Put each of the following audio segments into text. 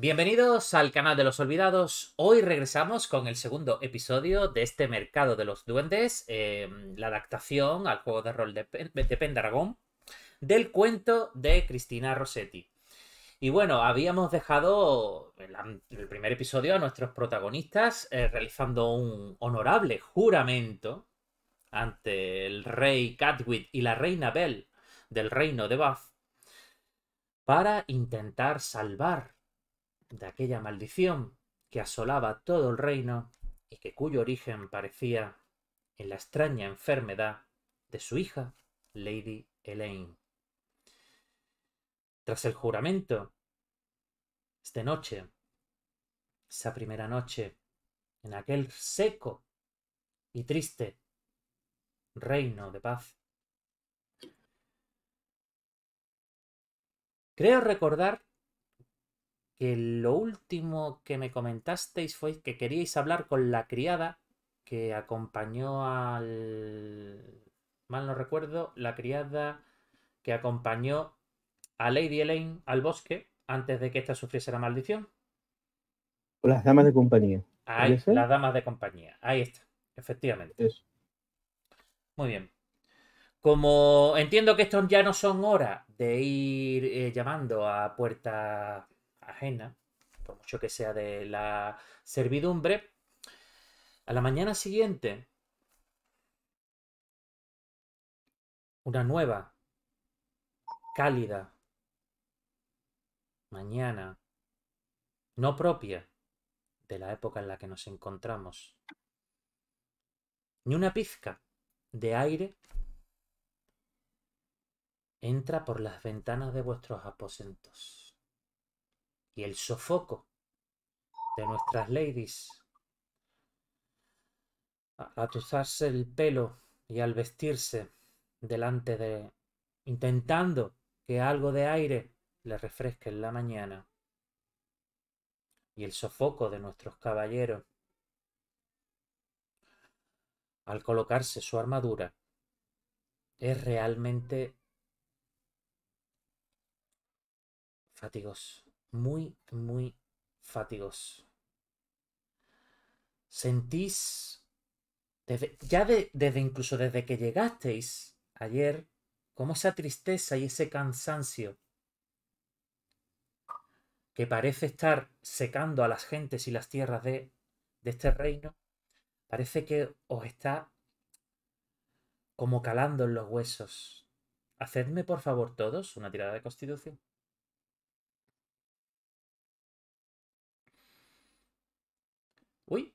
Bienvenidos al canal de los olvidados. Hoy regresamos con el segundo episodio de este mercado de los duendes, eh, la adaptación al juego de rol de, Pendragon del cuento de Cristina Rossetti. Y bueno, habíamos dejado en el primer episodio a nuestros protagonistas eh, realizando un honorable juramento ante el rey Catwit y la reina Bell del reino de Bath para intentar salvar de aquella maldición que asolaba todo el reino y que cuyo origen parecía en la extraña enfermedad de su hija, Lady Elaine. Tras el juramento, esta noche, esa primera noche, en aquel seco y triste reino de paz, creo recordar que lo último que me comentasteis fue que queríais hablar con la criada que acompañó al... mal no recuerdo, la criada que acompañó a Lady Elaine al bosque antes de que ésta sufriese la maldición. Las damas de compañía. Ahí, las damas de compañía. Ahí está, efectivamente. Muy bien. Como entiendo que estos ya no son horas de ir eh, llamando a puerta ajena, por mucho que sea de la servidumbre, a la mañana siguiente, una nueva, cálida mañana, no propia de la época en la que nos encontramos, ni una pizca de aire entra por las ventanas de vuestros aposentos. Y el sofoco de nuestras ladies al atuzarse el pelo y al vestirse delante de intentando que algo de aire le refresque en la mañana. Y el sofoco de nuestros caballeros al colocarse su armadura es realmente fatigoso muy, muy fatigoso. Sentís, ya desde incluso desde que llegasteis ayer, como esa tristeza y ese cansancio que parece estar secando a las gentes y las tierras de, de este reino, parece que os está como calando en los huesos. Hacedme por favor todos una tirada de constitución. Uy.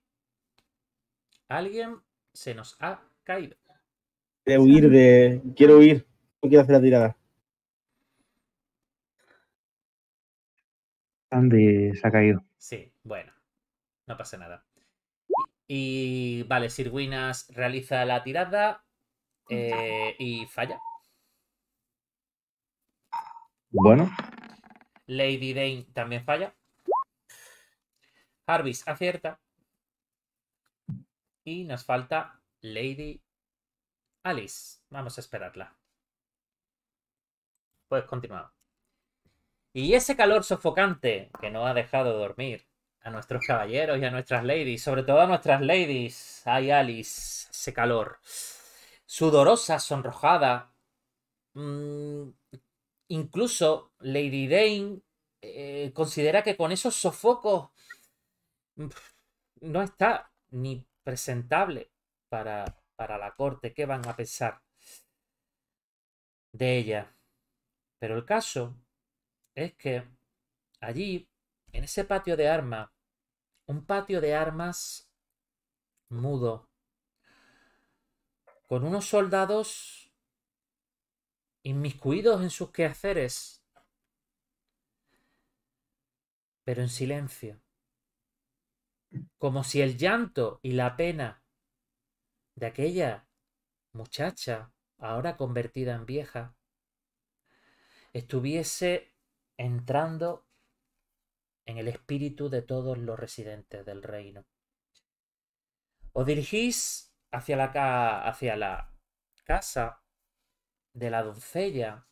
Alguien se nos ha caído. Quiero huir de. Quiero huir. No quiero hacer la tirada. Andy se ha caído. Sí, bueno. No pasa nada. Y vale, Sirwinas realiza la tirada eh, y falla. Bueno. Lady Dane también falla. Jarvis acierta. Y nos falta Lady Alice. Vamos a esperarla. Pues continuamos. Y ese calor sofocante que no ha dejado dormir a nuestros caballeros y a nuestras ladies, sobre todo a nuestras ladies. Ay, Alice, ese calor. Sudorosa, sonrojada. Mm, incluso Lady Dane eh, considera que con esos sofocos mm, no está ni presentable para, para la corte. ¿Qué van a pensar de ella? Pero el caso es que allí, en ese patio de armas, un patio de armas mudo, con unos soldados inmiscuidos en sus quehaceres, pero en silencio como si el llanto y la pena de aquella muchacha, ahora convertida en vieja, estuviese entrando en el espíritu de todos los residentes del reino. Os dirigís hacia la, hacia la casa de la doncella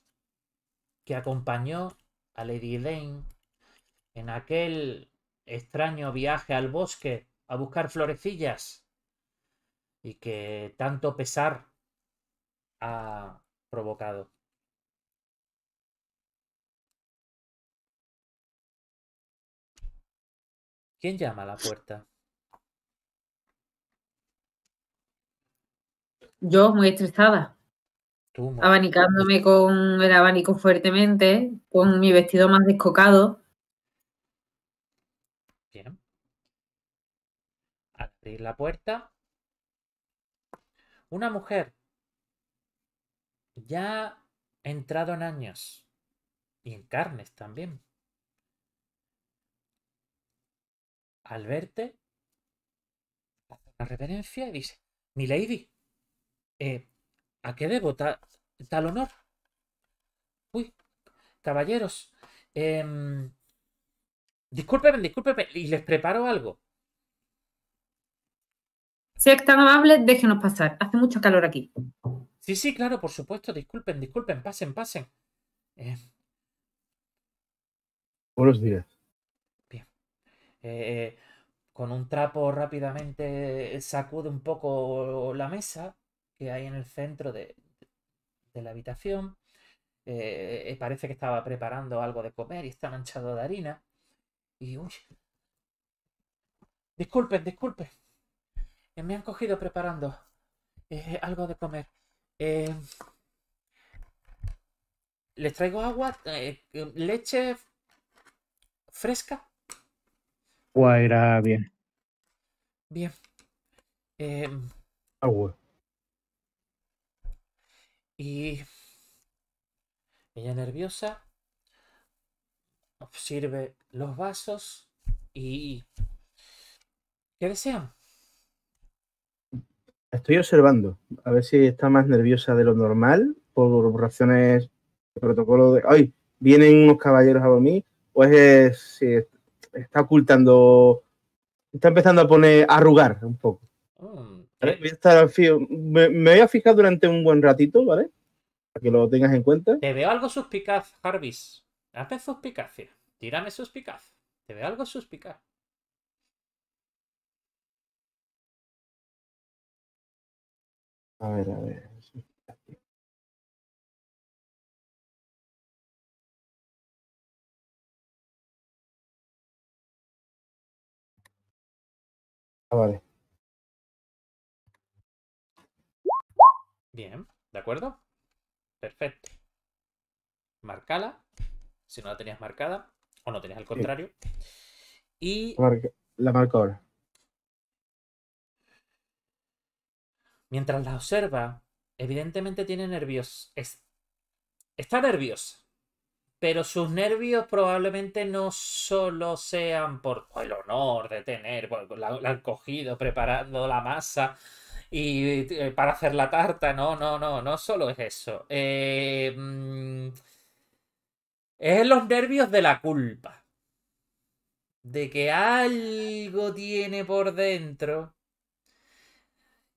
que acompañó a Lady Elaine en aquel extraño viaje al bosque a buscar florecillas y que tanto pesar ha provocado. ¿Quién llama a la puerta? Yo muy estresada, Tú, abanicándome con el abanico fuertemente, con mi vestido más descocado. Bien. Al abrir la puerta, una mujer ya entrado en años y en carnes también. Al verte, hace una reverencia y dice: Mi lady, eh, ¿a qué debo ta- tal honor? Uy, caballeros, em, discúlpenme, discúlpenme, y les preparo algo. Si es tan amable, déjenos pasar. Hace mucho calor aquí. Sí, sí, claro, por supuesto, disculpen, disculpen, pasen, pasen. Eh, Buenos días. eh, con un trapo rápidamente sacude un poco la mesa que hay en el centro de, de la habitación. Eh, eh, parece que estaba preparando algo de comer y está manchado de harina. Y uy. Disculpen, disculpen. Eh, me han cogido preparando eh, algo de comer. Eh, les traigo agua, eh, leche fresca. Pues irá bien. Bien. Em, Agua. y ella nerviosa sirve los vasos y ¿qué desean? Estoy observando. A ver si está más nerviosa de lo normal por razones de protocolo de. ¡Ay! Vienen unos caballeros a dormir. O es. si está ocultando. Está empezando a poner. a arrugar un poco. ¿vale? eh, Voy a estar me, me voy a fijar durante un buen ratito, ¿vale? Para que lo tengas en cuenta. te veo algo suspicaz, Jarvis. Hazme suspicacia. Tírame suspicaz. Te veo algo suspicaz. A ver, a ver. Ah, vale. Bien, ¿de acuerdo? Perfecto. Marcala. Si no la tenías marcada. O no tenías al contrario. Y La marco ahora. Mientras la observa, evidentemente tiene nervios. es- está nerviosa. Pero sus nervios probablemente no solo sean por el honor de tener, por- la, la han cogido preparando la masa y eh, para hacer la tarta. No, no, no, no solo es eso. Eh, mm, es los nervios de la culpa. De que algo tiene por dentro.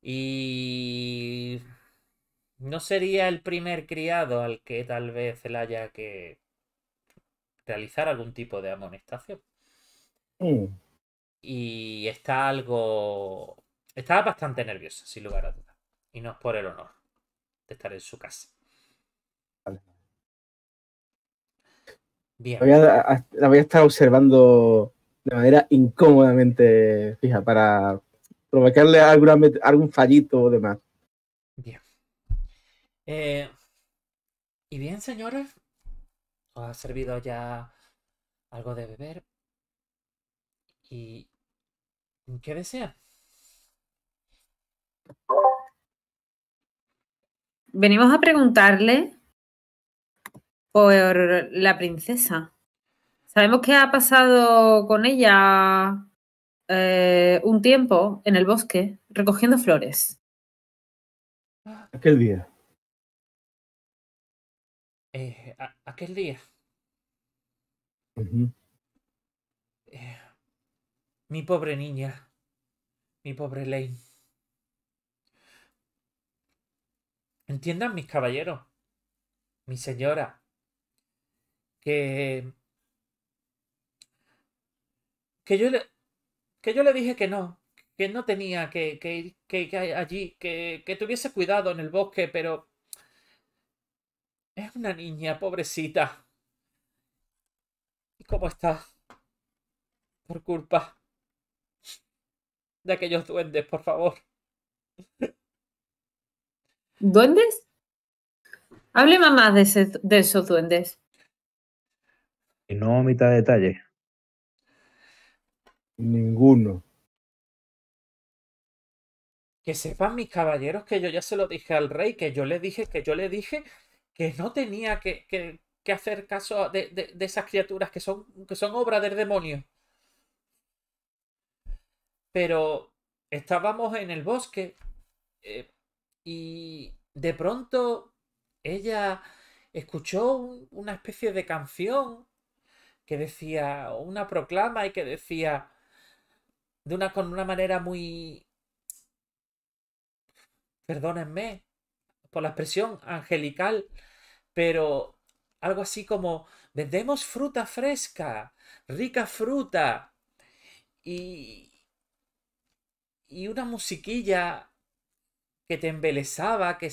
Y no sería el primer criado al que tal vez él haya que realizar algún tipo de amonestación. Mm, Y está algo... Está bastante nerviosa, sin lugar a dudas. Y no es por el honor de estar en su casa. Vale. Bien. La voy a- la voy a estar observando de manera incómodamente fija para provocarle alguna, algún fallito o demás. Bien. Eh, y bien, señores, os ha servido ya algo de beber. ¿Y qué desean? Venimos a preguntarle por la princesa. Sabemos que ha pasado con ella eh, un tiempo en el bosque recogiendo flores. Aquel día. Eh, a- aquel día, eh, mi pobre niña, mi pobre Lane. Entiendan, mis caballeros, mi señora, que que yo le que yo le dije que no, que no tenía que, que ir que, que allí, que, que tuviese cuidado en el bosque, pero es una niña, pobrecita. ¿Y cómo está? Por culpa de aquellos duendes, por favor. ¿Duendes? Hable más de, ese- de esos duendes. Y no omita detalles. Ninguno. Que sepan mis caballeros que yo ya se lo dije al rey, que yo le dije, que yo le dije que no tenía que, que- hacer caso de, de- de esas criaturas que son, que son obra del demonio. Pero estábamos en el bosque eh, y de pronto ella escuchó un- una especie de canción que decía, una proclama y que decía de una con una manera muy perdónenme por la expresión angelical, pero algo así como vendemos fruta fresca, rica fruta y y una musiquilla que te embelesaba, que,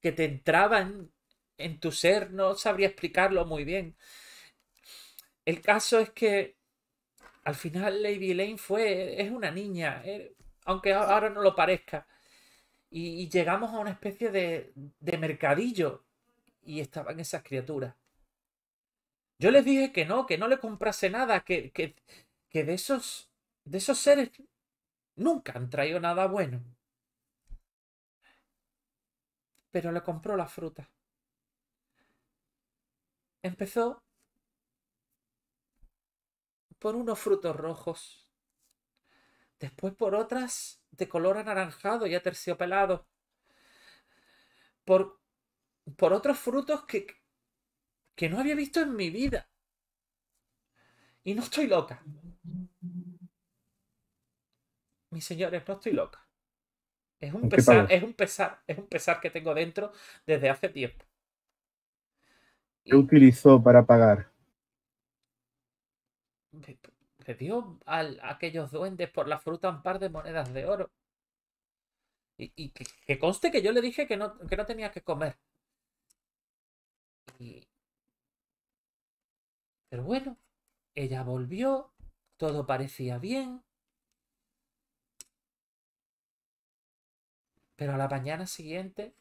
que te entraba en, en tu ser, no sabría explicarlo muy bien. El caso es que al final Lady Elaine fue, es una niña, eh, aunque ahora no lo parezca. Y, y llegamos a una especie de, de mercadillo y estaban esas criaturas. Yo les dije que no, que no le comprase nada, que, que, que de esos, de esos seres nunca han traído nada bueno. Pero le compró la fruta. Empezó por unos frutos rojos, después por otras de color anaranjado y aterciopelado, por, por otros frutos que, que no había visto en mi vida. Y no estoy loca. Mis señores, no estoy loca. Es un ¿Con qué pesar, es un pesar, es un pesar que tengo dentro desde hace tiempo. ¿Qué utilizó para pagar? Le dio a aquellos duendes por la fruta un par de monedas de oro. Y, que, conste que yo le dije que no, que no tenía que comer. Pero bueno, ella volvió, todo parecía bien. Pero a la mañana siguiente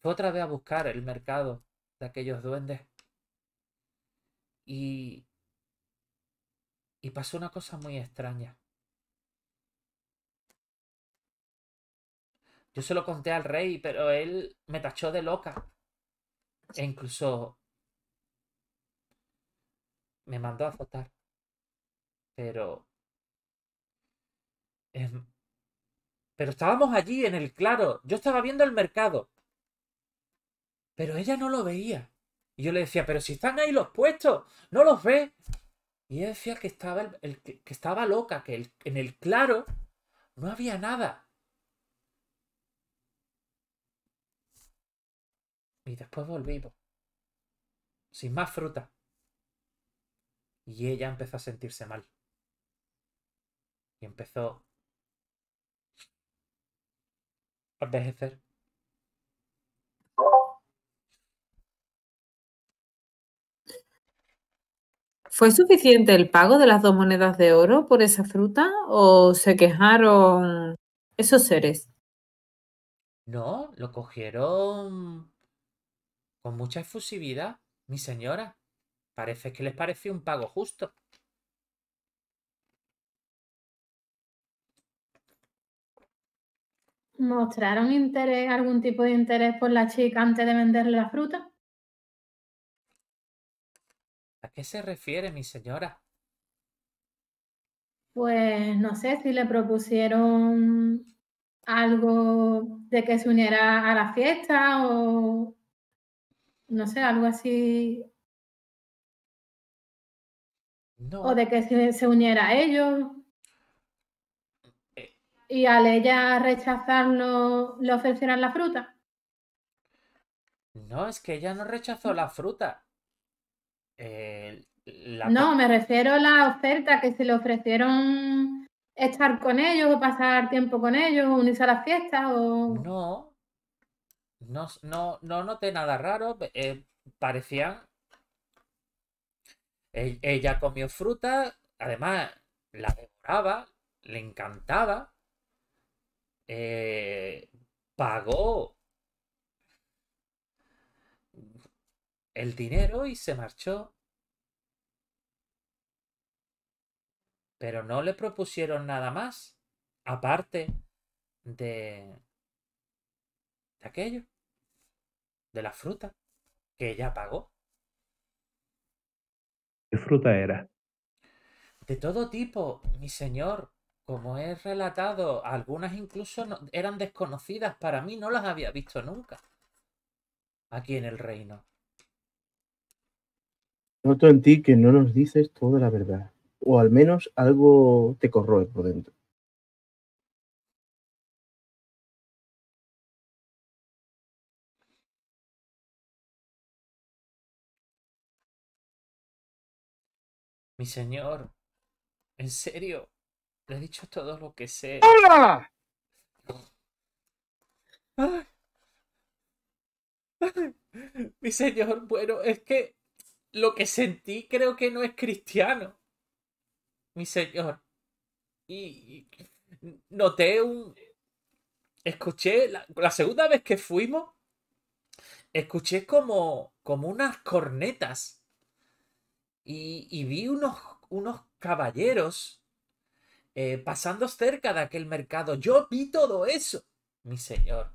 fue otra vez a buscar el mercado de aquellos duendes. Y, y pasó una cosa muy extraña. Yo se lo conté al rey, pero él me tachó de loca. E incluso me mandó a azotar. Pero... pero estábamos allí en el claro. Yo estaba viendo el mercado. Pero ella no lo veía. Y yo le decía, pero si están ahí los puestos, no los ve. Y ella decía que estaba, el- que, estaba loca, que en el claro no había nada. Y después volvimos. Sin más fruta. Y ella empezó a sentirse mal. Y empezó a envejecer. ¿Fue suficiente el pago de las dos monedas de oro por esa fruta o se quejaron esos seres? No, lo cogieron con mucha efusividad, mi señora. Parece que les pareció un pago justo. ¿Mostraron interés, algún tipo de interés por la chica antes de venderle la fruta? ¿A qué se refiere, mi señora? Pues no sé si le propusieron algo de que se uniera a la fiesta o no sé, algo así, No. o de que se, se uniera a ellos. Eh. Y al ella rechazarlo, le ofrecieran la fruta. No, es que ella no rechazó la fruta. Eh, la No, me refiero a la oferta que se le ofrecieron estar con ellos o pasar tiempo con ellos, unirse a las fiestas o... No, no, no, no noté nada raro. eh, parecían. E- Ella comió fruta, además la devoraba, le encantaba. eh, pagó el dinero y se marchó. Pero no le propusieron nada más, aparte de, de aquello, de la fruta que ella pagó. ¿Qué fruta era? De todo tipo, mi señor, como he relatado, algunas incluso no- eran desconocidas para mí, no las había visto nunca aquí en el reino. Noto en ti que no nos dices toda la verdad. O al menos algo te corroe por dentro. Mi señor, en serio, le he dicho todo lo que sé. ¡Hola! Mi señor, bueno, es que lo que sentí creo que no es cristiano. Mi señor. Y, noté un... Escuché, la, segunda vez que fuimos, escuché como, como unas cornetas. Y, y vi unos, unos caballeros eh, pasando cerca de aquel mercado. Yo vi todo eso, mi señor.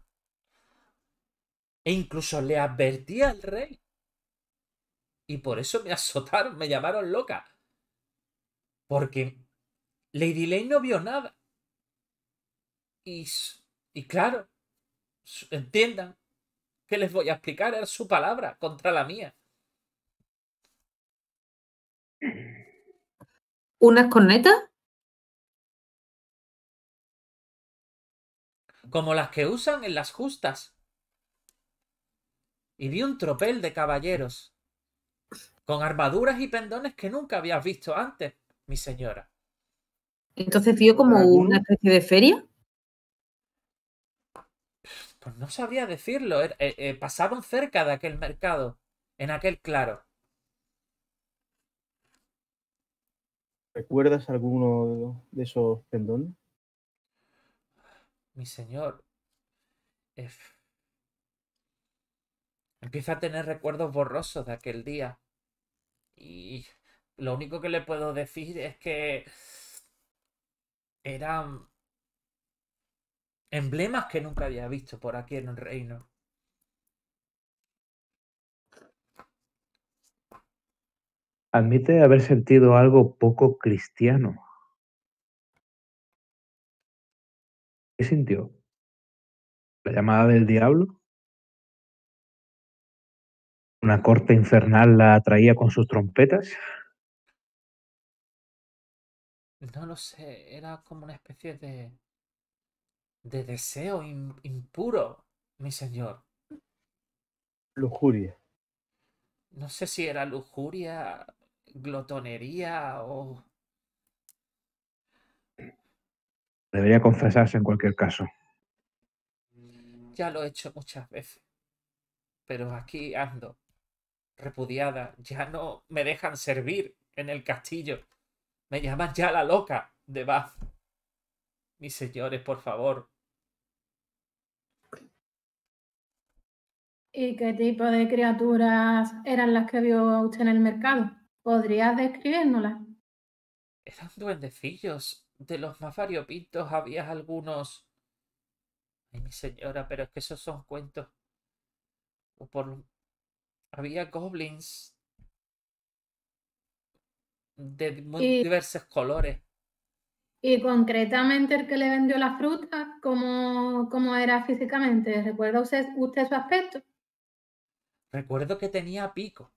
E incluso le advertí al rey. Y por eso me azotaron, me llamaron loca. Porque Lady Lane no vio nada. Y, y claro, entiendan que les voy a explicar, era su palabra contra la mía. ¿Unas cornetas? como las que usan en las justas. Y vi un tropel de caballeros, con armaduras y pendones que nunca habías visto antes, mi señora. Entonces vio como una especie de feria. Pues no sabría decirlo, er- eh, eh, pasaron cerca de aquel mercado, en aquel claro. ¿Recuerdas alguno de esos pendones? Mi señor. eh, Empieza a tener recuerdos borrosos de aquel día. Y lo único que le puedo decir es que eran emblemas que nunca había visto por aquí en el reino. Admite haber sentido algo poco cristiano. ¿Qué sintió? ¿La llamada del diablo? ¿Una corte infernal la atraía con sus trompetas? No lo sé, era como una especie de. de deseo im- impuro, mi señor. Lujuria. No sé si era lujuria, glotonería o. Debería confesarse en cualquier caso. Ya lo he hecho muchas veces. Pero aquí ando, repudiada. Ya no me dejan servir en el castillo. Me llaman ya la loca de Bath. Mis señores, por favor. ¿Y qué tipo de criaturas eran las que vio usted en el mercado? ¿Podrías describírnoslas? Eran duendecillos. De los más variopintos había algunos. Ay, mi señora, pero es que esos son cuentos. O por... Había goblins. De muy Y- diversos colores. Y concretamente el que le vendió la fruta, ¿cómo, cómo era físicamente? ¿Recuerda usted, usted su aspecto? Recuerdo que tenía pico.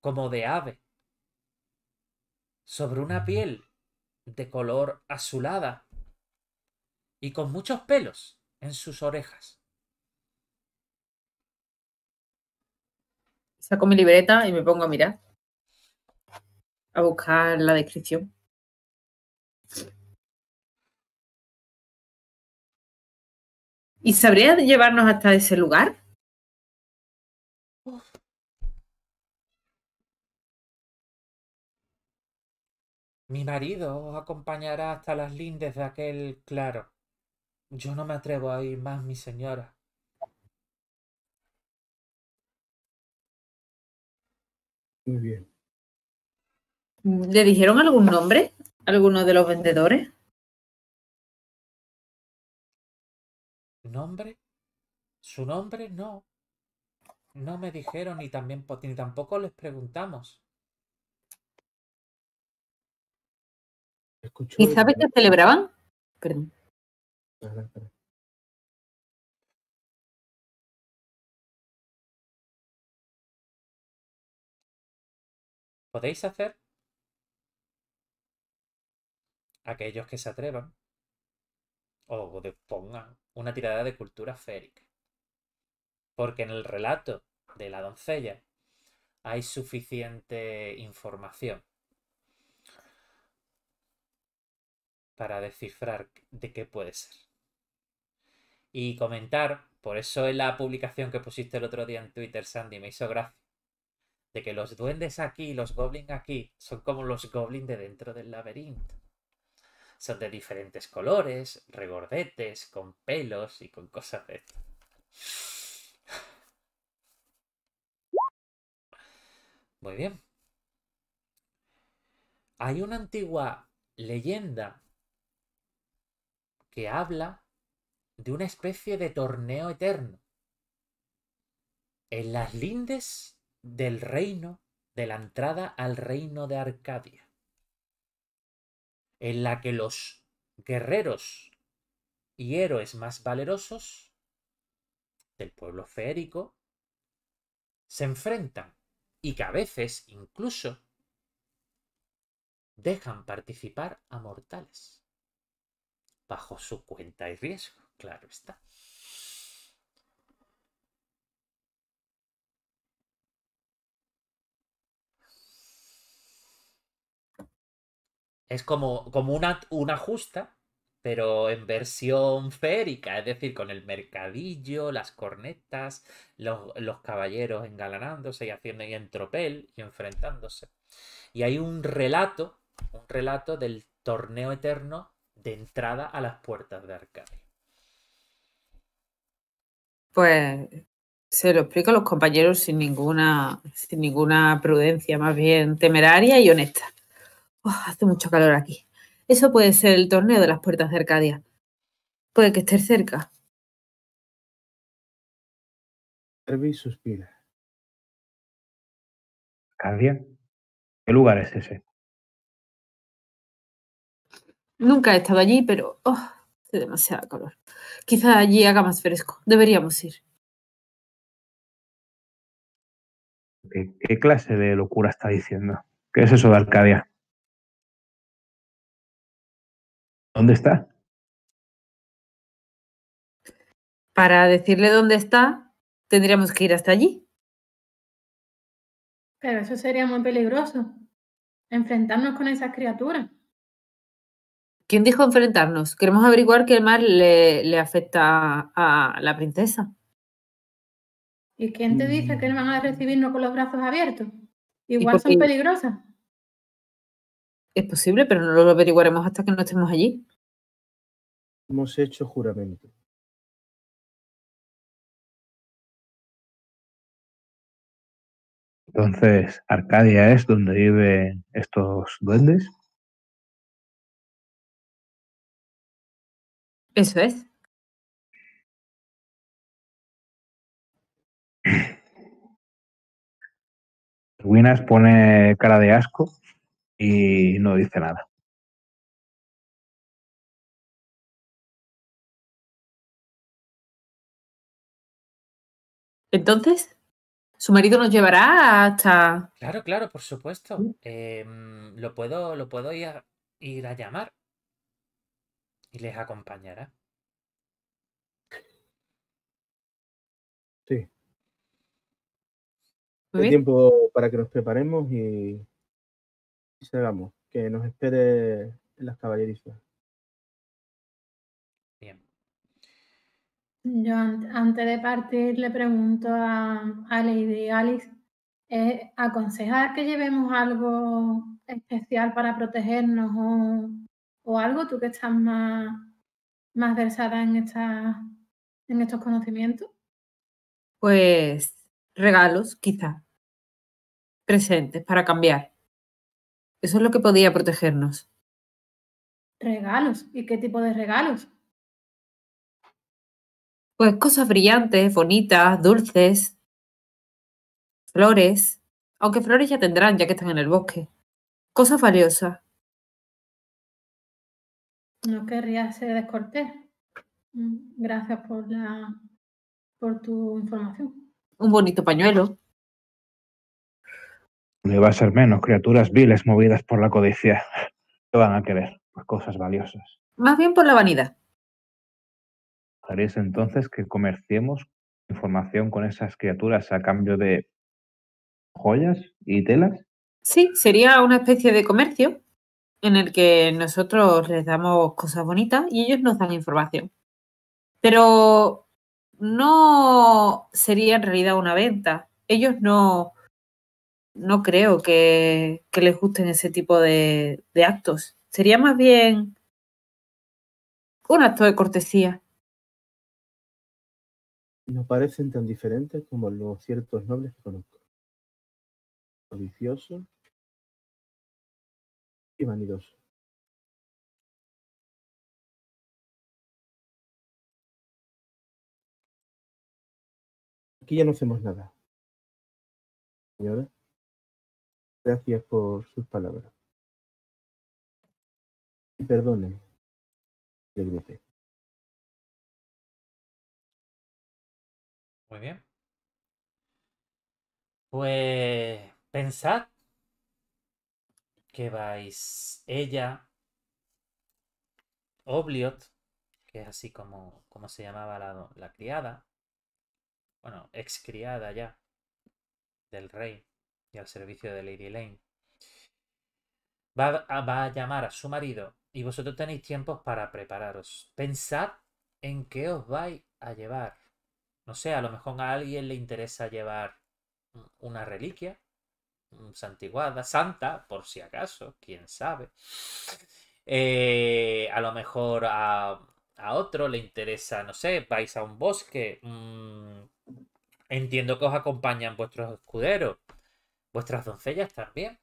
Como de ave. Sobre una piel de color azulada. Y con muchos pelos en sus orejas. Saco mi libreta y me pongo a mirar. A buscar la descripción. ¿Y sabría llevarnos hasta ese lugar? Mi marido os acompañará hasta las lindes de aquel claro. Yo no me atrevo a ir más, mi señora. Muy bien. ¿Le dijeron algún nombre? ¿Alguno de los vendedores? ¿Nombre? ¿Su nombre? No. No me dijeron ni, también, ni tampoco les preguntamos. Escucho ¿Y sabe qué celebraban? Perdón. ¿Podéis hacer? Aquellos que se atrevan. O pongan una tirada de cultura férica. Porque en el relato de la doncella hay suficiente información para descifrar de qué puede ser. Y comentar, por eso en la publicación que pusiste el otro día en Twitter, Sandy, me hizo gracia, de que los duendes aquí, los goblins aquí, son como los goblins de dentro del laberinto. Son de diferentes colores, regordetes, con pelos y con cosas de. Muy bien. Hay una antigua leyenda que habla de una especie de torneo eterno en las lindes del reino de la entrada al reino de Arcadia, en la que los guerreros y héroes más valerosos del pueblo feérico se enfrentan y que a veces incluso dejan participar a mortales bajo su cuenta y riesgo, claro está. Es como, como una, una justa, pero en versión feérica, es decir, con el mercadillo, las cornetas, los, los caballeros engalanándose y haciendo y en tropel y enfrentándose. Y hay un relato, un relato del torneo eterno de entrada a las puertas de Arcadia. Pues se lo explico a los compañeros sin ninguna, sin ninguna prudencia, más bien temeraria y honesta. Oh, hace mucho calor aquí. Eso puede ser el torneo de las puertas de Arcadia. Puede que esté cerca. Hervey suspira. Arcadia. ¿Qué lugar es ese? Nunca he estado allí, pero oh, hace demasiado calor. Quizá allí haga más fresco. Deberíamos ir. ¿Qué, qué clase de locura está diciendo? ¿Qué es eso de Arcadia? ¿Dónde está? Para decirle dónde está, tendríamos que ir hasta allí. Pero eso sería muy peligroso. Enfrentarnos con esas criaturas. ¿Quién dijo enfrentarnos? Queremos averiguar qué mal le, le afecta a la princesa. ¿Y quién te dice que no van a recibirnos con los brazos abiertos? Igual son peligrosas. Es posible, pero no lo averiguaremos hasta que no estemos allí. Hemos hecho juramento. Entonces, Arcadia es donde viven estos duendes. Eso es. Winas pone cara de asco y no dice nada. Entonces, su marido nos llevará hasta. Claro, claro, por supuesto. Em, lo puedo, lo puedo ir a, ir a llamar. Y les acompañará. Sí. Bien. tiempo para que nos preparemos y, y salgamos. Que nos espere en las caballerizas. Bien. Yo an- antes de partir le pregunto a, a Lady Alice, ¿eh, ¿aconseja que llevemos algo especial para protegernos o, o algo? Tú que estás más, más versada en, esta, en estos conocimientos. Pues regalos, quizá. Presentes para cambiar. Eso es lo que podía protegernos. Regalos. ¿Y qué tipo de regalos? Pues cosas brillantes, bonitas, dulces, flores. Aunque flores ya tendrán, ya que están en el bosque. Cosas valiosas. No querría ser descortés. Mm, Gracias por la por tu información. Un bonito pañuelo. No iba a ser menos, criaturas viles movidas por la codicia. ¿Qué van a querer? Pues cosas valiosas. Más bien por la vanidad. ¿Haréis entonces que comerciemos información con esas criaturas a cambio de joyas y telas? Sí, sería una especie de comercio en el que nosotros les damos cosas bonitas y ellos nos dan información. Pero no sería en realidad una venta. Ellos no, no creo que, que les gusten ese tipo de actos. Sería más bien un acto de cortesía. No parecen tan diferentes como los ciertos nobles que conozco. Codiciosos y vanidosos. Aquí ya no hacemos nada. Señora, gracias por sus palabras. Y perdone, le grité. Muy bien. Pues pensad que vais ella, Obliot, que es así como, como se llamaba la, la criada, bueno, ex criada ya del rey y al servicio de Lady Elaine, va a, va a llamar a su marido y vosotros tenéis tiempos para prepararos. Pensad en qué os vais a llevar. No sé, a lo mejor a alguien le interesa llevar una reliquia, santiguada, santa, por si acaso, quién sabe. Eh, a lo mejor a, a otro le interesa, no sé, vais a un bosque. mm, entiendo que os acompañan vuestros escuderos, vuestras doncellas también.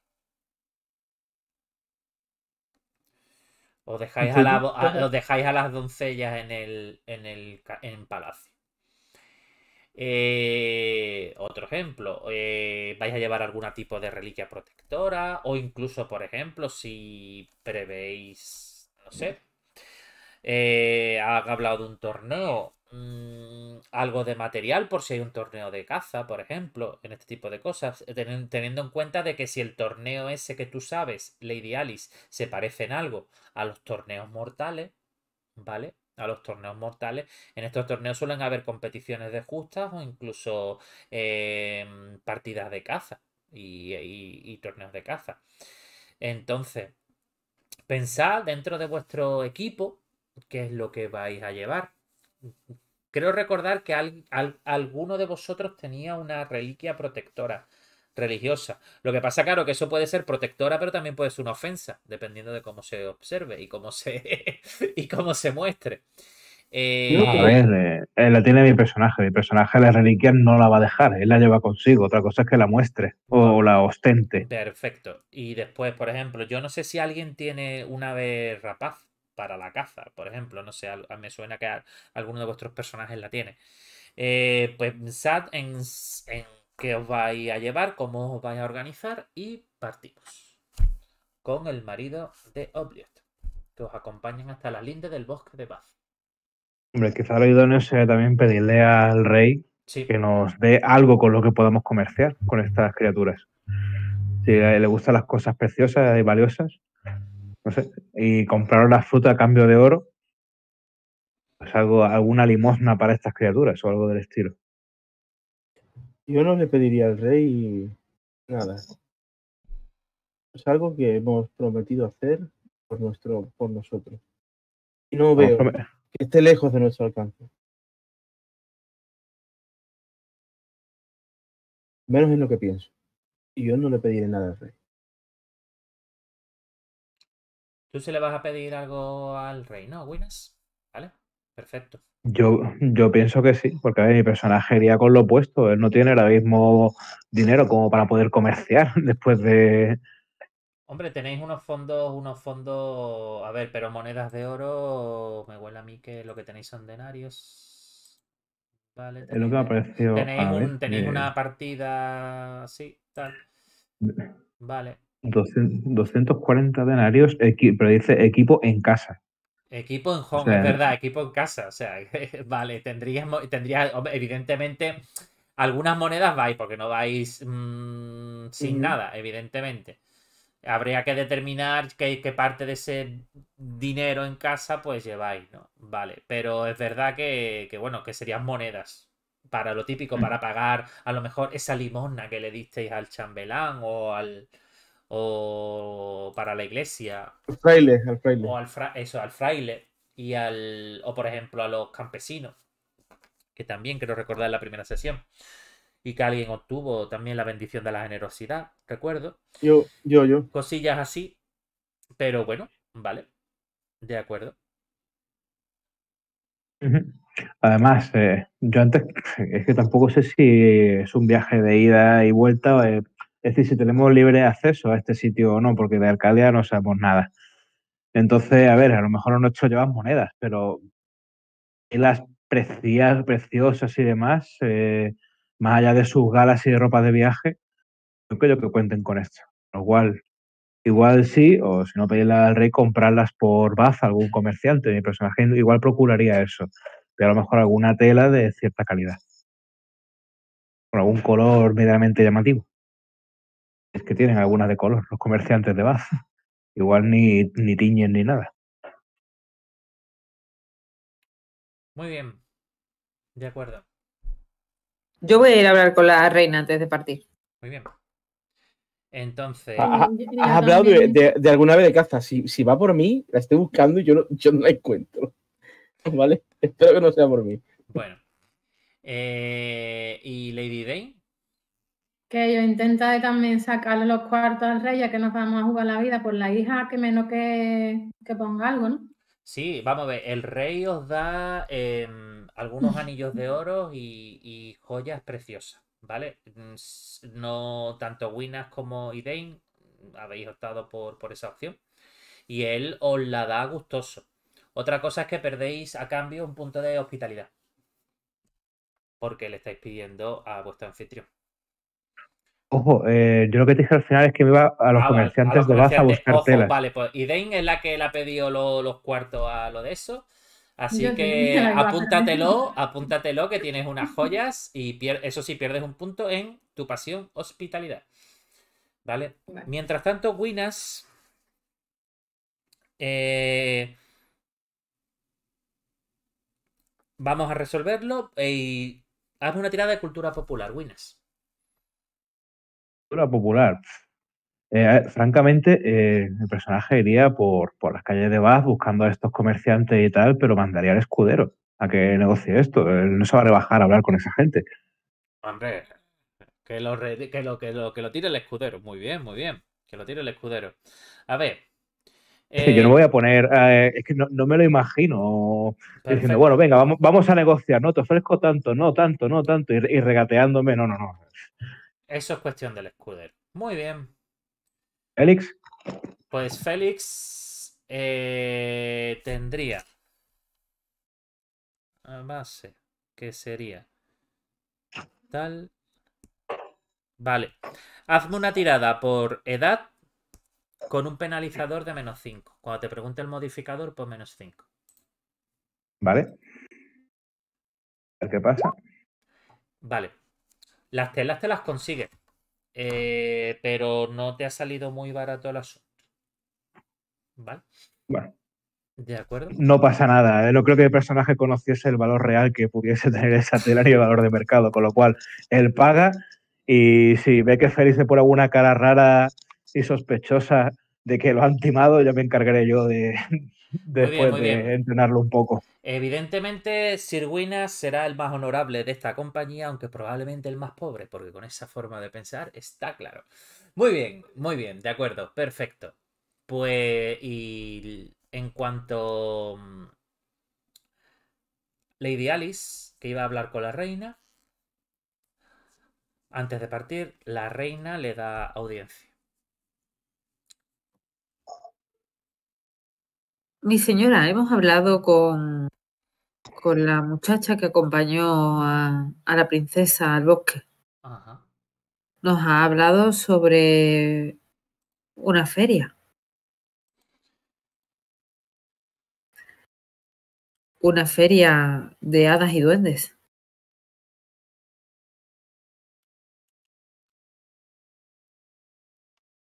Os dejáis a, la, a- os dejáis a las doncellas en el, en el en palacio. Eh, otro ejemplo, eh, vais a llevar algún tipo de reliquia protectora o incluso, por ejemplo, si prevéis, no sé, eh, ha hablado de un torneo, mm, algo de material por si hay un torneo de caza, por ejemplo, en este tipo de cosas, teniendo en cuenta de que si el torneo ese que tú sabes, Lady Alice, se parece en algo a los torneos mortales, ¿vale? A los torneos mortales. En estos torneos suelen haber competiciones de justas o incluso em, partidas de caza y, y- torneos de caza. Entonces, pensad dentro de vuestro equipo qué es lo que vais a llevar. Creo recordar que al- alguno de vosotros tenía una reliquia protectora religiosa. Lo que pasa, claro, que eso puede ser protectora, pero también puede ser una ofensa, dependiendo de cómo se observe y cómo se, y cómo se muestre. Eh, A ver, eh, eh, la tiene mi personaje. Mi personaje la reliquia no la va a dejar, él la lleva consigo. Otra cosa es que la muestre o la ostente. Perfecto. Y después, por ejemplo, yo no sé si alguien tiene una ave rapaz para la caza, por ejemplo, no sé, me suena que a- alguno de vuestros personajes la tiene. Eh, pues pensad en qué os vais a llevar, cómo os vais a organizar y partimos. Con el marido de Obliot, que os acompañan hasta la linde del bosque de Bath. Hombre, quizá lo idóneo sea también pedirle al rey Sí, que nos dé algo con lo que podamos comerciar con estas criaturas. Si le gustan las cosas preciosas y valiosas, no sé, y comprar la fruta a cambio de oro, pues algo, alguna limosna para estas criaturas o algo del estilo. Yo no le pediría al rey nada. Es algo que hemos prometido hacer por, nuestro, por nosotros. Y no veo que esté lejos de nuestro alcance. Menos en lo que pienso. Y yo no le pediré nada al rey. Tú se le vas a pedir algo al rey, ¿no, Winas? Vale, perfecto. Yo, yo pienso que sí, porque a ver, mi personaje iría con lo opuesto. Él no tiene ahora mismo dinero como para poder comerciar después de. Hombre, tenéis unos fondos, unos fondos. A ver, pero monedas de oro. Me huele a mí que lo que tenéis son denarios. Vale. Es lo que me ha parecido. Tenéis, un- tenéis una partida así, tal. Vale. 200 240 denarios, pero dice equipo en casa. Equipo en home, es verdad, equipo en casa. O sea, vale, tendrías, tendrías, evidentemente, algunas monedas vais, porque no vais mm, sin nada, evidentemente. Habría que determinar qué, qué parte de ese dinero en casa pues lleváis, ¿no? Vale, pero es verdad que, que, bueno, que serían monedas. Para lo típico, para pagar a lo mejor esa limosna que le disteis al chambelán o al. O para la iglesia Al fraile, al fraile. o al fra- eso, al fraile y al o por ejemplo a los campesinos que también quiero recordar en la primera sesión y que alguien obtuvo también la bendición de la generosidad recuerdo Yo, yo, yo. cosillas así pero bueno vale de acuerdo. Además, eh, yo antes, es que tampoco sé si es un viaje de ida y vuelta, eh, es decir, si tenemos libre acceso a este sitio o no, porque de Arcadia no sabemos nada. Entonces, a ver, a lo mejor no hecho llevan monedas, pero las precias, preciosas y demás, eh, más allá de sus galas y de ropa de viaje, no creo que cuenten con esto. Lo cual, igual sí, o si no pedirle al rey comprarlas por baza algún comerciante. Mi personaje igual procuraría eso. Pero a lo mejor alguna tela de cierta calidad. Con algún color medianamente llamativo. Es que tienen algunas de color los comerciantes de Bath. Igual ni, ni tiñen ni nada. muy bien de acuerdo Yo voy a ir a hablar con la reina antes de partir. muy bien entonces Has hablado de, de- de alguna vez de caza. Si, si va por mí, la estoy buscando y yo no, yo no la encuentro. ¿Vale? Espero que no sea por mí. bueno Eh, y Lady Dane Que yo intenta también sacarle los cuartos al rey, ya que nos vamos a jugar la vida por la hija, que menos que, que ponga algo, ¿no? Sí, vamos a ver, el rey os da em, algunos anillos de oro y, y joyas preciosas, ¿vale? Mm, No tanto Winas como Idain habéis optado por, por esa opción y él os la da gustoso. Otra cosa es que perdéis a cambio un punto de hospitalidad porque le estáis pidiendo a vuestro anfitrión. Ojo, eh, yo lo que te dije al final es que me iba a los Ah, comerciantes los de Bath a buscar Ojo, telas. Vale, pues Idain es la que le ha pedido lo- los cuartos a lo de eso. Así Yo que apúntatelo, apúntatelo que tienes unas joyas y pier- eso sí pierdes un punto en tu pasión hospitalidad. ¿Vale? Vale. Mientras tanto, Winas. eh, vamos a resolverlo y hazme una tirada de cultura popular, Winas. Cultura popular. Eh, francamente, eh, el personaje iría por, por las calles de Bath buscando a estos comerciantes y tal, pero mandaría al escudero a que negocie esto. Él no se va a rebajar a hablar con esa gente. Hombre, que lo, re- que lo, que lo, que lo tire el escudero. Muy bien, muy bien. Que lo tire el escudero. A ver. Yo eh, no voy a poner, eh, es que no, no me lo imagino diciendo, bueno, venga, vamos, vamos a negociar, no, te ofrezco tanto, no, tanto, no, tanto, y, y regateándome, no, no, no. Eso es cuestión del escudero. Muy bien. Félix, Pues Félix eh, tendría a base que sería tal. Vale. Hazme una tirada por edad con un penalizador de menos 5. Cuando te pregunte el modificador, pues menos 5. ¿vale? Qué pasa. Vale. Las telas te las consigues. eh, pero no te ha salido muy barato el asunto. ¿Vale? Bueno, De acuerdo. no pasa nada. ¿eh? No creo que el personaje conociese el valor real que pudiese tener esa tela ni el valor de mercado, con lo cual él paga y si ve que Félix se pone alguna cara rara y sospechosa de que lo han timado, ya me encargaré yo de después muy de bien. entrenarlo un poco. Evidentemente, Sir Winas será el más honorable de esta compañía, aunque probablemente el más pobre, porque con esa forma de pensar está claro. Muy bien, muy bien, de acuerdo, perfecto. Pues, y en cuanto mm, Lady Alice, que iba a hablar con la reina, antes de partir, la reina le da audiencia. Mi señora, hemos hablado con, con la muchacha que acompañó a, a la princesa al bosque. Ajá. Nos ha hablado sobre una feria. Una feria de hadas y duendes.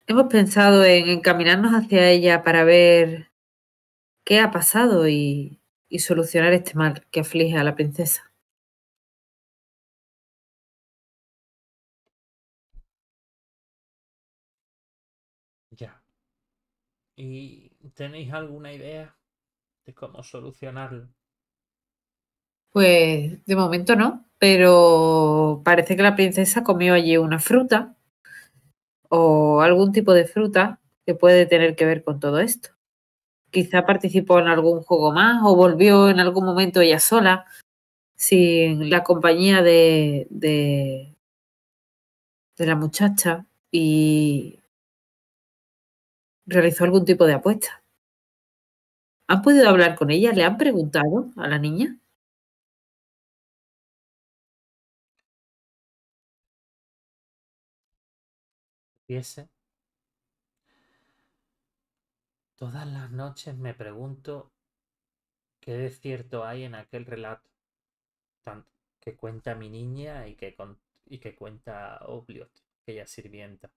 Hemos pensado en encaminarnos hacia ella para ver qué ha pasado y, y solucionar este mal que aflige a la princesa. Ya. ¿Y tenéis alguna idea de cómo solucionarlo? Pues de momento no, pero parece que la princesa comió allí una fruta o algún tipo de fruta que puede tener que ver con todo esto. Quizá participó en algún juego más o volvió en algún momento ella sola, sin la compañía de, de, la muchacha y realizó algún tipo de apuesta. ¿Han podido hablar con ella? ¿Le han preguntado a la niña? Viese. Todas las noches me pregunto qué de cierto hay en aquel relato, tanto que cuenta mi niña y que, con- y que cuenta Obliot, aquella sirvienta.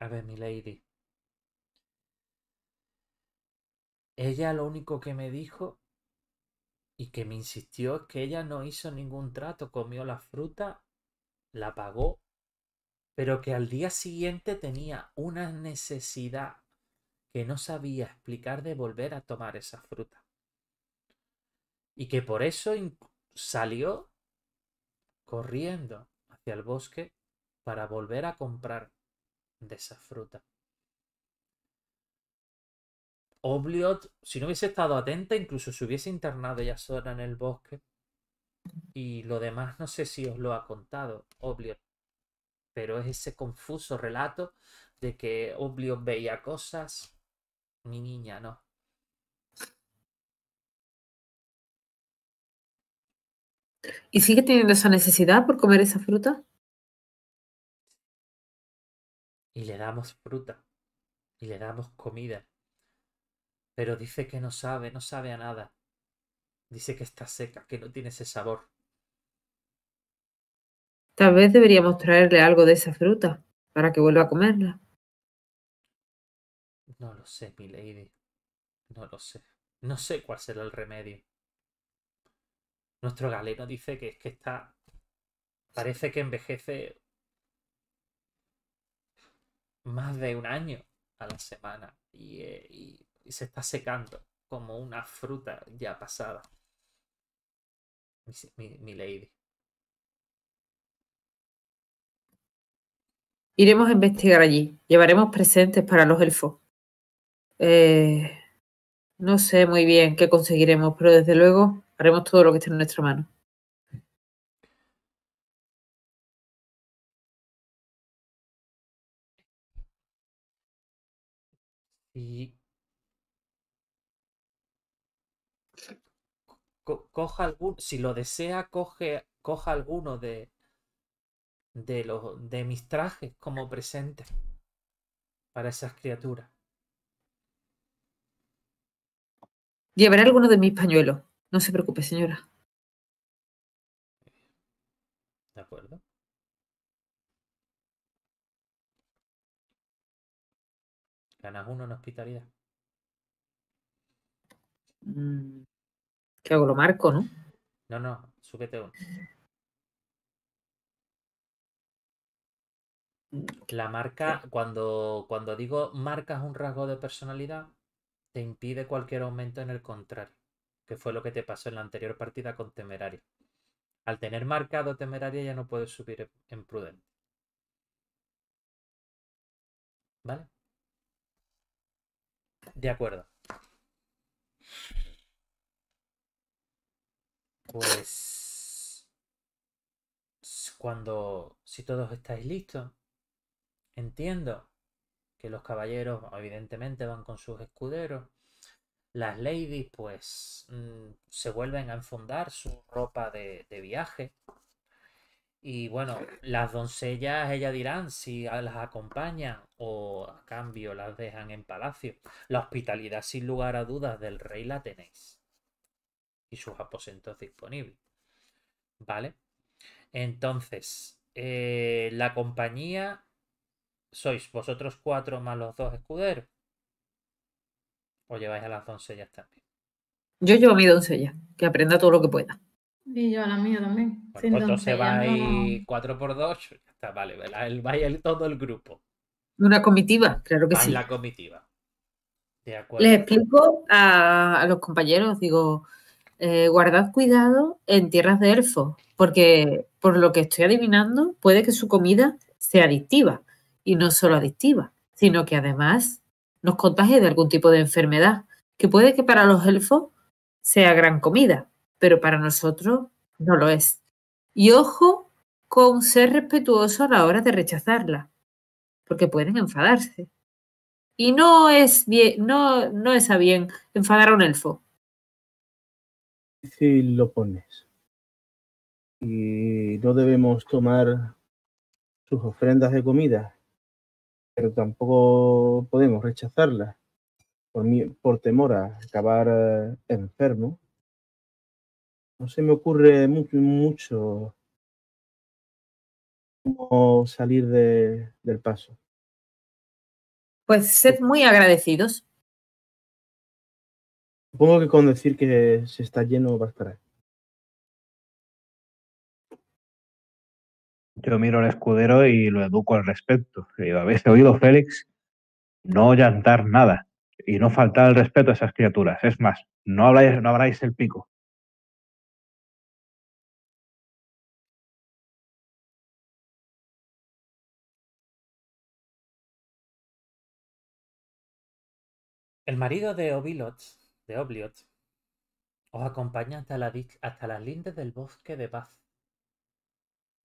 A ver, mi lady. Ella lo único que me dijo y que me insistió es que ella no hizo ningún trato, comió la fruta, la pagó, pero que al día siguiente tenía una necesidad que no sabía explicar de volver a tomar esa fruta. Y que por eso salió corriendo hacia el bosque para volver a comprar de esa fruta. Obliot, si no hubiese estado atenta, incluso se hubiese internado ella sola en el bosque. Y lo demás no sé si os lo ha contado Obliot. Pero es ese confuso relato de que Obliot veía cosas, mi niña no. ¿Y sigue teniendo esa necesidad por comer esa fruta? Y le damos fruta. Y le damos comida. Pero dice que no sabe, no sabe a nada. Dice que está seca, que no tiene ese sabor. Tal vez deberíamos traerle algo de esa fruta para que vuelva a comerla. No lo sé, mi lady. No lo sé. No sé cuál será el remedio. Nuestro galeno dice que es que está. Parece que envejece más de un año a la semana. Y, eh, y- se está secando como una fruta ya pasada. Mi- mi lady. Iremos a investigar allí. Llevaremos presentes para los elfos. Eh, no sé muy bien qué conseguiremos, pero desde luego haremos todo lo que esté en nuestra mano. Y. co- coja algún. Si lo desea, coja alguno de. De, los, de mis trajes como presente para esas criaturas. Llevaré alguno de mis pañuelos. No se preocupe, señora. ¿De acuerdo? Ganas uno en hospitalidad. Mm, ¿Qué hago? Lo marco, ¿no? No, no, súbete uno. La marca, cuando, cuando digo marcas un rasgo de personalidad, te impide cualquier aumento en el contrario, que fue lo que te pasó en la anterior partida con Temeraria. Al tener marcado Temeraria ya no puedes subir en prudente. ¿Vale? De acuerdo. Pues cuando, si todos estáis listos, entiendo que los caballeros evidentemente van con sus escuderos. Las ladies pues mm, se vuelven a enfundar su ropa de, de viaje. Y bueno, las doncellas, ellas dirán si las acompañan o a cambio las dejan en palacio. La hospitalidad, sin lugar a dudas, del rey la tenéis. Y sus aposentos disponibles. ¿Vale? Entonces, eh, la compañía sois vosotros cuatro más los dos escuderos. O lleváis a las doncellas también. Yo llevo a mi doncella, que aprenda todo lo que pueda. Y yo a la mía también. Bueno, pues entonces doncella vais no- 4 por 2 ya está, vale, ¿verdad? El, vais el- todo el grupo. Una comitiva, claro que Vais sí. la comitiva. De acuerdo. Les explico a, a los compañeros, digo, eh, guardad cuidado en tierras de elfos, porque por lo que estoy adivinando, puede que su comida sea adictiva. Y no solo adictiva, sino que además nos contagie de algún tipo de enfermedad, que puede que para los elfos sea gran comida, pero para nosotros no lo es. Y ojo con ser respetuoso a la hora de rechazarla, porque pueden enfadarse. Y no es bien, no, no es a bien enfadar a un elfo. Si lo pones. Y no debemos tomar sus ofrendas de comida, pero tampoco podemos rechazarlas por, mi- por temor a acabar eh, enfermo. No se me ocurre mu- mucho cómo salir de- del paso. Pues sed muy agradecidos. Supongo que con decir que se está lleno bastará. Yo miro al escudero y lo educo al respecto. Le ¿habéis oído, Félix? No llantar nada y no faltar el respeto a esas criaturas. Es más, no, habláis, no abráis el pico. El marido de Obilot, de Obliot, os acompaña hasta, la hasta las lindes del bosque de paz.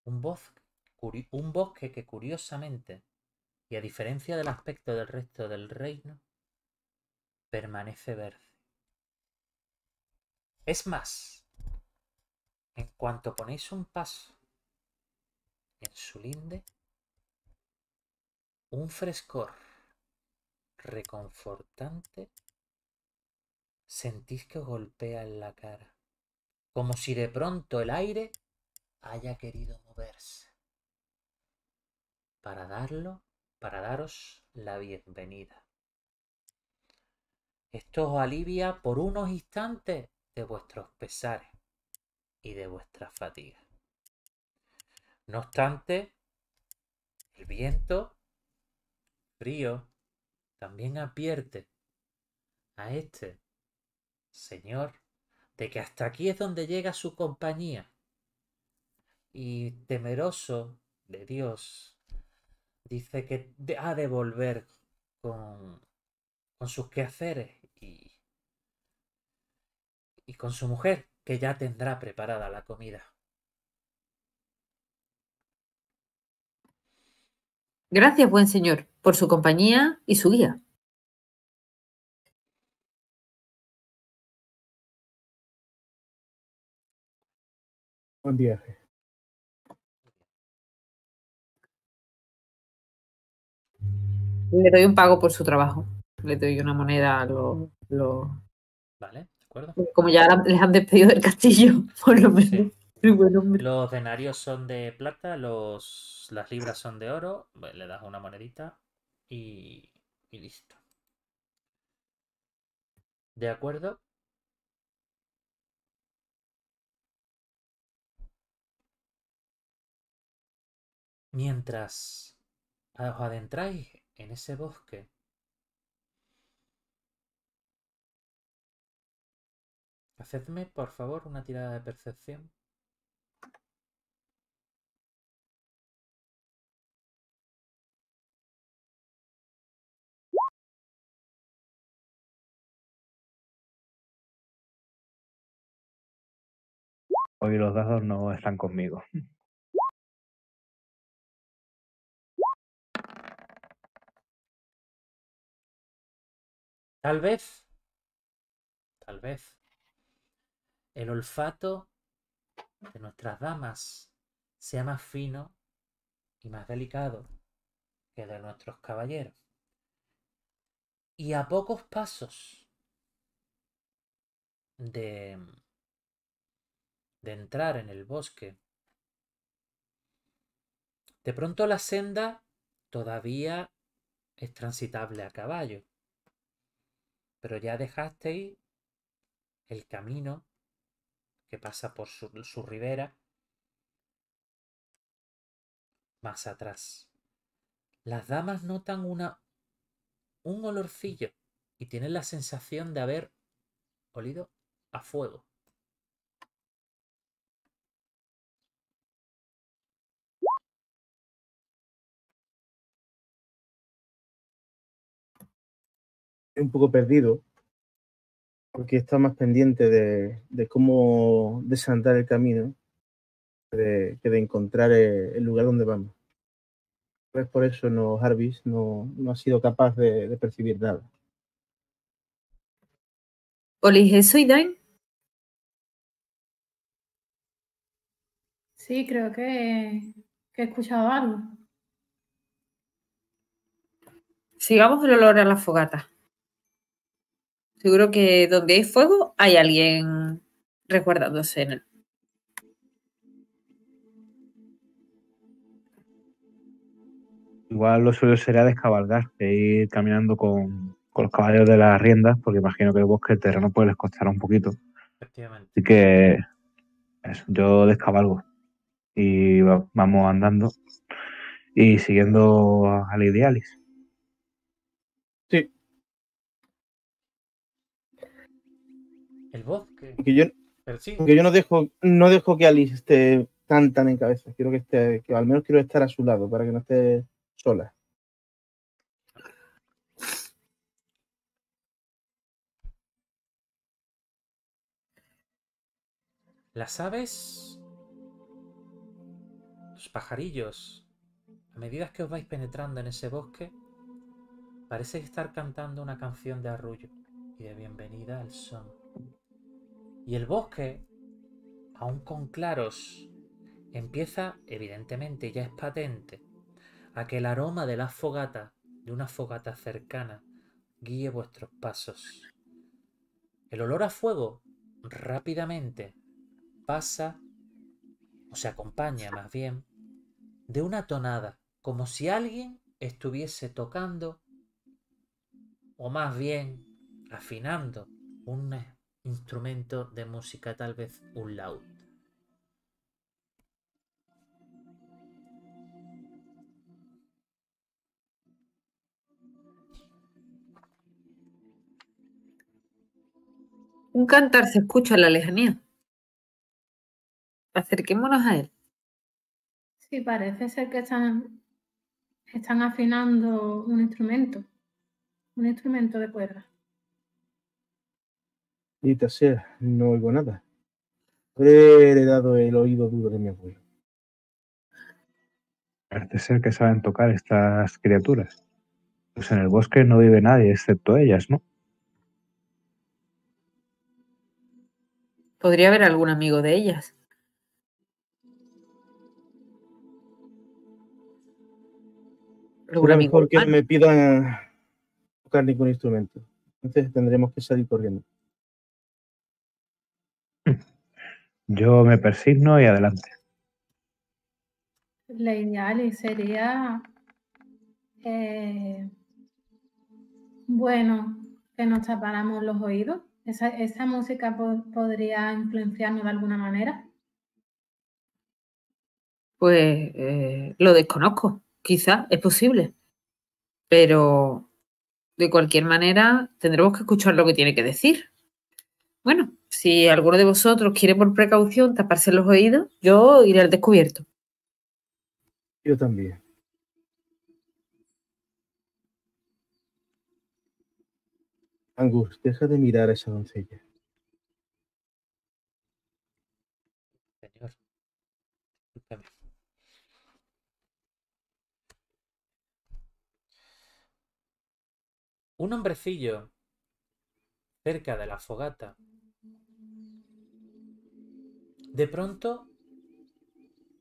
Un bosque, un bosque que curiosamente, y a diferencia del aspecto del resto del reino, permanece verde. Es más, en cuanto ponéis un paso en su linde, un frescor reconfortante sentís que os golpea en la cara, como si de pronto el aire haya querido moverse para darlo, para daros la bienvenida. Esto os alivia por unos instantes de vuestros pesares y de vuestras fatigas. No obstante, el viento frío también advierte a este señor de que hasta aquí es donde llega su compañía. Y temeroso de Dios, dice que ha de volver con, con sus quehaceres y, y con su mujer, que ya tendrá preparada la comida. Gracias, buen señor, por su compañía y su guía. Buen viaje. Le doy un pago por su trabajo. Le doy una moneda a los... los- ¿Vale? ¿De acuerdo? Como ya les han despedido del castillo, por lo menos. Sí. Los denarios son de plata, los, las libras son de oro. Bueno, le das una monedita y, y listo. ¿De acuerdo? Mientras os adentráis en ese bosque, hacedme por favor una tirada de percepción. Hoy los dados no están conmigo. Tal vez, tal vez, el olfato de nuestras damas sea más fino y más delicado que de nuestros caballeros. Y a pocos pasos de, de entrar en el bosque, de pronto la senda todavía es transitable a caballo pero ya dejasteis el camino que pasa por su, su ribera más atrás. Las damas notan una, un olorcillo y tienen la sensación de haber olido a fuego. Un poco perdido, porque está más pendiente de, de cómo desandar el camino de, que de encontrar el, el lugar donde vamos. Pues por eso no, Jarvis no, no ha sido capaz de, de percibir nada. ¿Olis eso, Idain? Sí, creo que, que he escuchado algo. Sigamos el olor a la fogata. Seguro que donde hay fuego hay alguien resguardándose en él. Igual lo suyo sería descabalgar e ir caminando con, con los caballos de las riendas, porque imagino que el bosque el terreno pues les costará un poquito. Efectivamente. Así que eso, yo descabalgo y va- vamos andando y siguiendo a Lady Alice. Sí, El bosque. porque yo, porque yo no dejo, no dejo que Alice esté tan tan en cabeza. Quiero que esté, que al menos quiero estar a su lado para que no esté sola. Las aves, los pajarillos, a medida que os vais penetrando en ese bosque, parece estar cantando una canción de arrullo y de bienvenida al son. Y el bosque, aún con claros, empieza, evidentemente ya es patente, a que el aroma de la fogata, de una fogata cercana, guíe vuestros pasos. El olor a fuego rápidamente pasa, o se acompaña más bien, de una tonada, como si alguien estuviese tocando, o más bien afinando, un instrumento de música, tal vez un laúd. Un cantar se escucha en la lejanía. Acerquémonos a él. Sí, parece ser que están, están afinando un instrumento, un instrumento de cuerda. Dita sea, no oigo nada. Habré heredado el oído duro de mi abuelo. Parece ser que saben tocar estas criaturas. Pues en el bosque no vive nadie excepto ellas, ¿no? Podría haber algún amigo de ellas. Será mejor que me pidan tocar ningún instrumento. Entonces tendremos que salir corriendo. Yo me persigno y adelante. La ideal sería, eh, bueno, que nos tapáramos los oídos? ¿Esa, esa música po- podría influenciarnos de alguna manera? Pues eh, lo desconozco, quizá es posible. Pero de cualquier manera tendremos que escuchar lo que tiene que decir. Bueno, si alguno de vosotros quiere por precaución taparse los oídos, yo iré al descubierto. Yo también. Angus, deja de mirar a esa doncella. Señor. Discúlpeme. Un hombrecillo cerca de la fogata. De pronto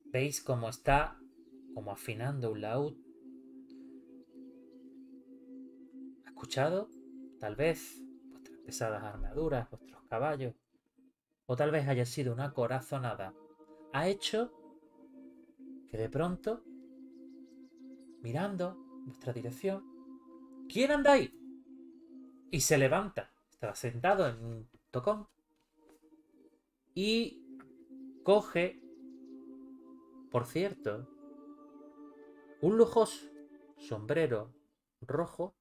veis cómo está como afinando un laúd. ¿Ha escuchado? Tal vez vuestras pesadas armaduras, vuestros caballos, o tal vez haya sido una corazonada. Ha hecho que de pronto, mirando vuestra dirección, ¿quién anda ahí? Y se levanta. Estaba sentado en un tocón. Y coge, por cierto, un lujoso sombrero rojo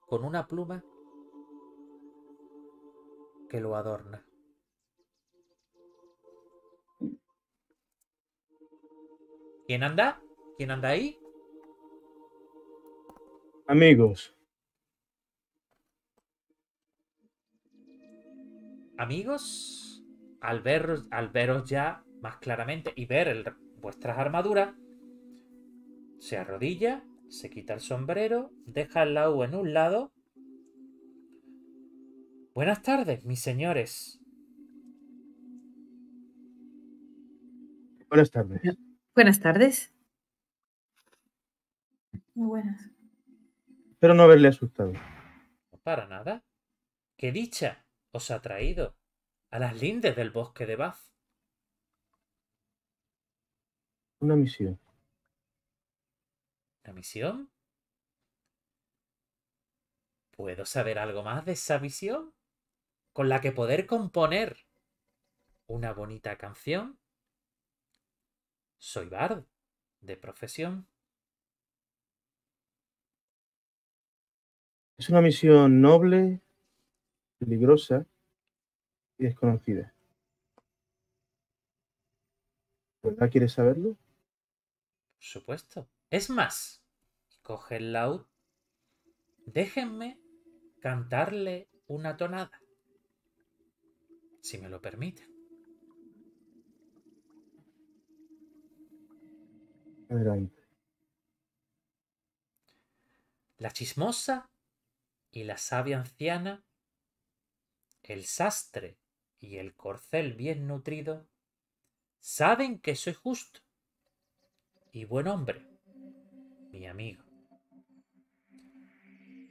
con una pluma que lo adorna. ¿Quién anda? ¿Quién anda ahí? Amigos, Amigos, al, ver, al veros ya más claramente y ver el- vuestras armaduras, se arrodilla, se quita el sombrero, deja el laúd en un lado. Buenas tardes, mis señores. buenas tardes. Buenas tardes. Muy buenas. Espero no haberle asustado. No para nada. ¿Qué dicha os ha traído a las lindes del bosque de Bath? Una misión. ¿La misión? ¿Puedo saber algo más de esa visión? ¿Con la que poder componer una bonita canción? Soy bard de profesión. Es una misión noble, peligrosa y desconocida. ¿Verdad quieres saberlo? Por supuesto. Es más, coge el laúd. Déjenme cantarle una tonada. Si me lo permiten. Adelante. La chismosa y la sabia anciana, el sastre y el corcel bien nutrido, saben que soy justo y buen hombre, mi amigo.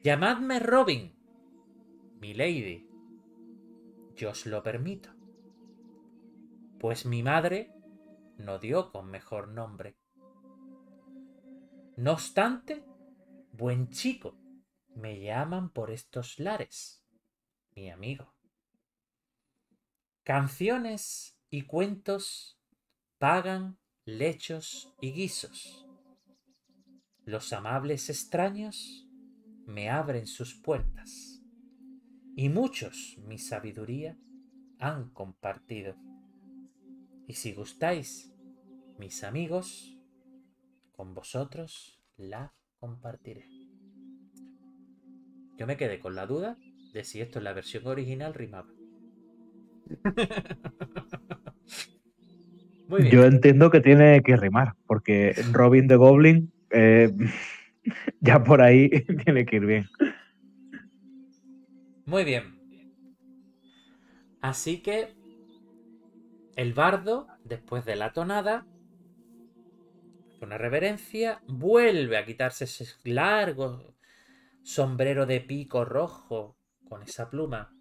Llamadme Robin, mi lady, yo os lo permito, pues mi madre no dio con mejor nombre. No obstante, buen chico, me llaman por estos lares, mi amigo. Canciones y cuentos pagan lechos y guisos. Los amables extraños me abren sus puertas, y muchos mi sabiduría han compartido. Y si gustáis, mis amigos, con vosotros la compartiré. Yo me quedé con la duda de si esto en la versión original rimaba. Muy bien. Yo entiendo que tiene que rimar, porque Robin de Goblin eh, ya por ahí tiene que ir bien. Muy bien. Así que el bardo, después de la tonada, una reverencia, vuelve a quitarse ese largo sombrero de pico rojo con esa pluma.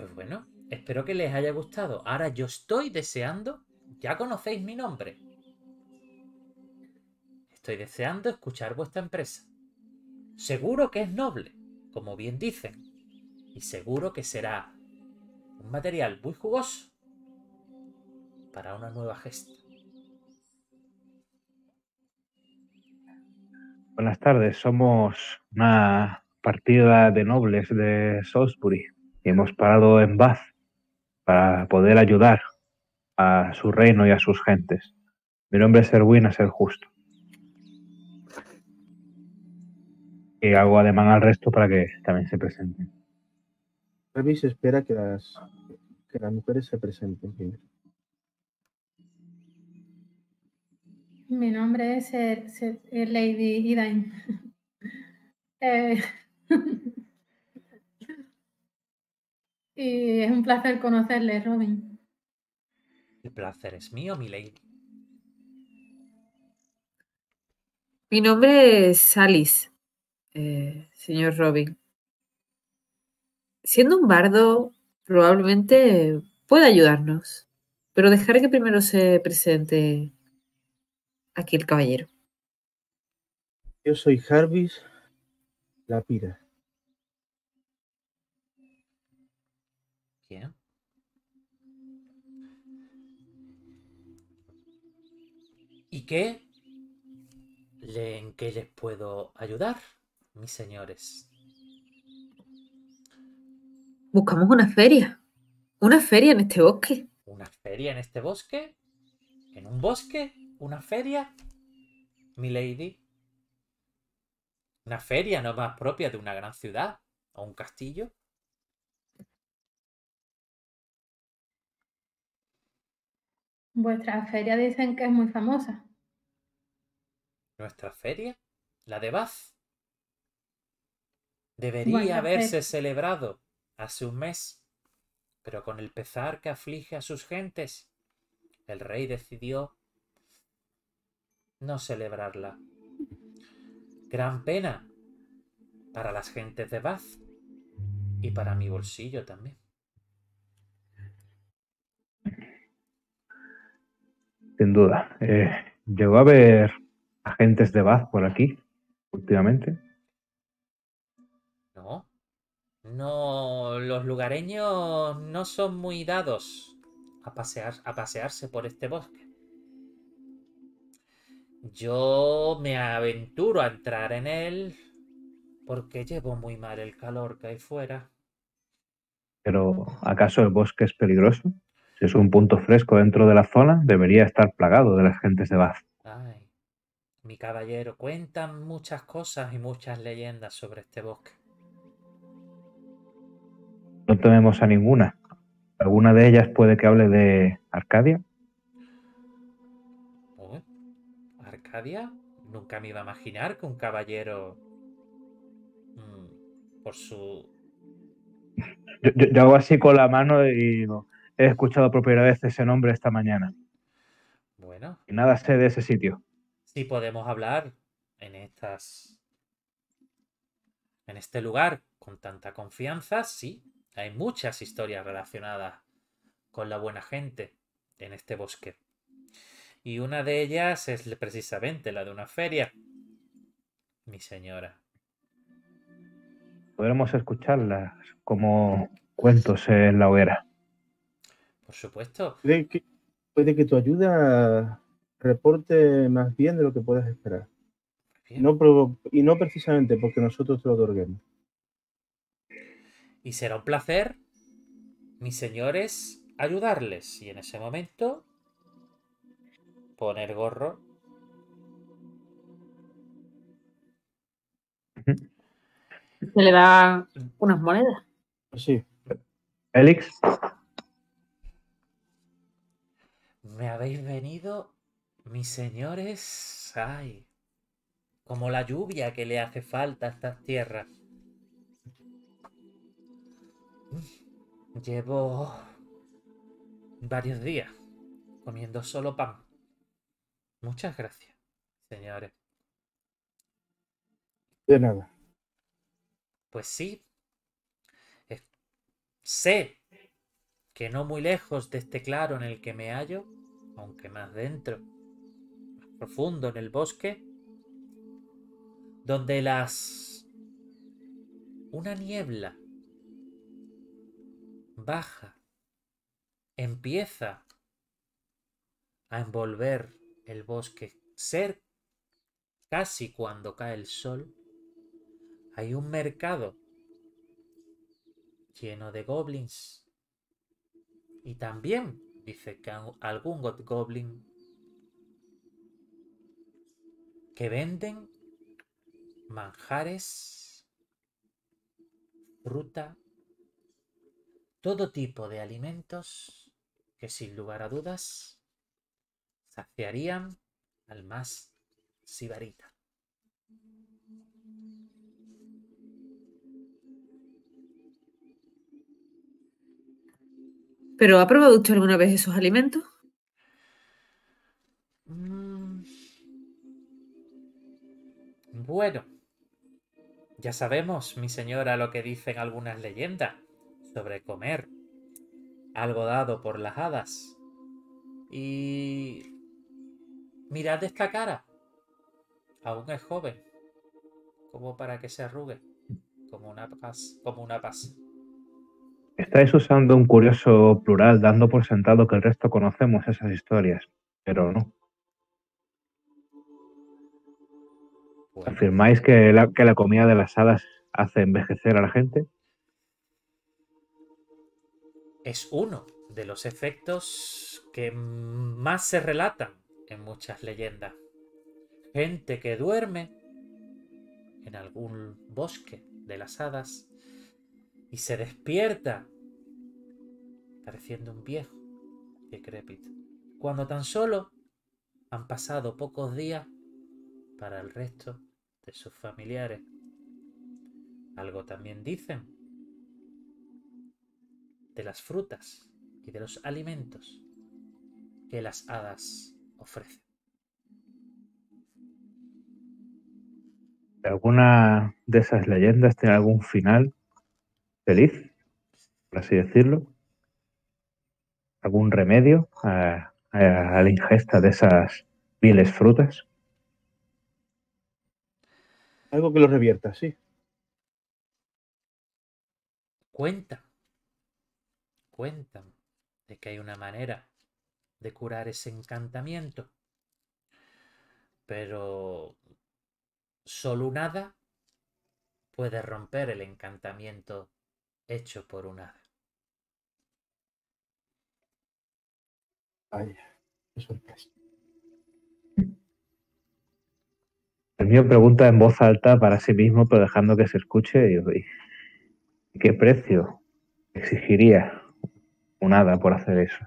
Pues bueno, espero que les haya gustado. Ahora yo estoy deseando, ya conocéis mi nombre. Estoy deseando escuchar vuestra empresa. Seguro que es noble, como bien dicen, y seguro que será un material muy jugoso para una nueva gesta. Buenas tardes, somos una partida de nobles de Salisbury y hemos parado en Bath para poder ayudar a su reino y a sus gentes. Mi nombre es Erwin a ser justo. Y hago ademán al resto para que también se presenten. Travis espera que las, que las mujeres se presenten primero. Mi nombre es Se- Lady Idain. Eh, y es un placer conocerle, Robin. El placer es mío, mi lady. Mi nombre es Alice, eh, señor Robin. Siendo un bardo, probablemente pueda ayudarnos, pero dejaré que primero se presente aquí el caballero. Yo soy Jarvis la pira. ¿Quién? ¿En qué les puedo ayudar, mis señores? Buscamos una feria. Una feria en este bosque. ¿Una feria en este bosque? ¿En un bosque? ¿Una feria? Mi lady. ¿Una feria no más propia de una gran ciudad? ¿O un castillo? Vuestra feria dicen que es muy famosa. ¿Nuestra feria? ¿La de Bath? Debería Bueno, haberse celebrado hace un mes, pero con el pesar que aflige a sus gentes, el rey decidió no celebrarla. Gran pena para las gentes de Bath y para mi bolsillo también. Sin duda. Eh, ¿Llegó a haber agentes de Bath por aquí últimamente? No, no, los lugareños no son muy dados a pasear, a pasearse por este bosque. Yo me aventuro a entrar en él porque llevo muy mal el calor que hay fuera. Pero ¿acaso el bosque es peligroso? Si es un punto fresco dentro de la zona, debería estar plagado de las gentes de Bath. Mi caballero, cuentan muchas cosas y muchas leyendas sobre este bosque. No tememos a ninguna. ¿Alguna de ellas puede que hable de Arcadia? Arcadia, nunca me iba a imaginar que un caballero mm, por su Yo, yo- yo hago así con la mano y digo, he escuchado por primera vez ese nombre esta mañana. bueno, Y nada sé de ese sitio. Si podemos hablar en estas en este lugar con tanta confianza, sí, hay muchas historias relacionadas con la buena gente en este bosque. Y una de ellas es precisamente la de una feria. Mi señora. Podremos escucharlas como cuentos en la hoguera. Por supuesto. Puede que, puede que tu ayuda reporte más bien de lo que puedas esperar. Bien. No y no precisamente porque nosotros te lo otorguemos. Y será un placer, mis señores, ayudarles. Y en ese momento, poner gorro. Se le da unas monedas. Sí, Elix, Me habéis venido, mis señores. Ay, como la lluvia que le hace falta a estas tierras. Llevo varios días comiendo solo pan. Muchas gracias, señores. de nada. Pues sí. Es- Sé que no muy lejos de este claro en el que me hallo, aunque más dentro, profundo en el bosque, donde las... una niebla baja, empieza a envolver el bosque, ser casi cuando cae el sol, hay un mercado lleno de goblins. Y también dice que algún goblin que venden manjares, fruta, todo tipo de alimentos que sin lugar a dudas saciarían al más sibarita. ¿Pero ha probado usted alguna vez esos alimentos? Bueno, ya sabemos, mi señora, lo que dicen algunas leyendas sobre comer algo dado por las hadas. Y mirad esta cara. Aún es joven, como para que se arrugue, como una paz, como una paz. Estáis usando un curioso plural, dando por sentado que el resto conocemos esas historias, pero no. ¿Afirmáis que la, que la comida de las hadas hace envejecer a la gente? Es uno de los efectos que más se relatan en muchas leyendas. Gente que duerme en algún bosque de las hadas y se despierta pareciendo un viejo decrépito, cuando tan solo han pasado pocos días para el resto de sus familiares. Algo también dicen de las frutas y de los alimentos que las hadas ofrecen. ¿Alguna de esas leyendas tiene algún final feliz, por así decirlo? ¿Algún remedio a, la ingesta de esas viles frutas? Algo que lo revierta, sí. Cuenta, cuentan de que hay una manera de curar ese encantamiento, pero solo nada puede romper el encantamiento hecho por un hada. Ay, qué sorpresa. El mío pregunta en voz alta para sí mismo, pero dejando que se escuche. Y, ¿y ¿Qué precio exigiría un hada por hacer eso?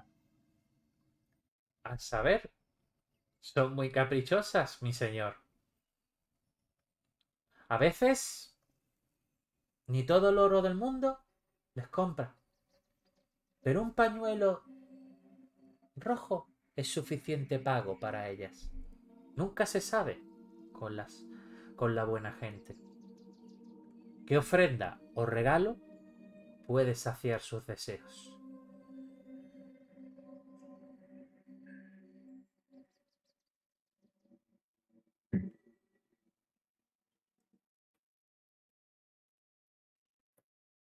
A saber, son muy caprichosas, mi señor. A veces, ni todo el oro del mundo les compra. Pero un pañuelo rojo es suficiente pago para ellas. Nunca se sabe con las con la buena gente. ¿Qué ofrenda o regalo puede saciar sus deseos?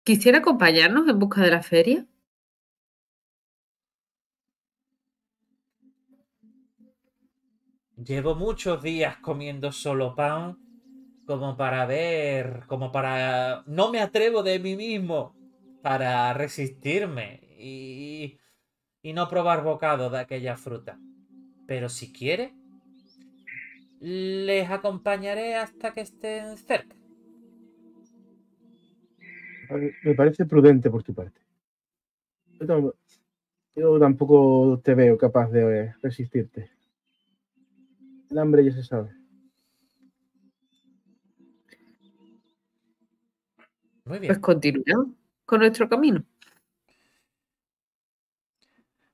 ¿Quisiera acompañarnos en busca de la feria? Llevo muchos días comiendo solo pan como para ver, como para... No me atrevo de mí mismo para resistirme y, y no probar bocado de aquella fruta. Pero si quiere, les acompañaré hasta que estén cerca. Me parece prudente por tu parte. Yo tampoco te veo capaz de resistirte. El hambre ya se sabe. Muy bien. Pues continuemos con nuestro camino.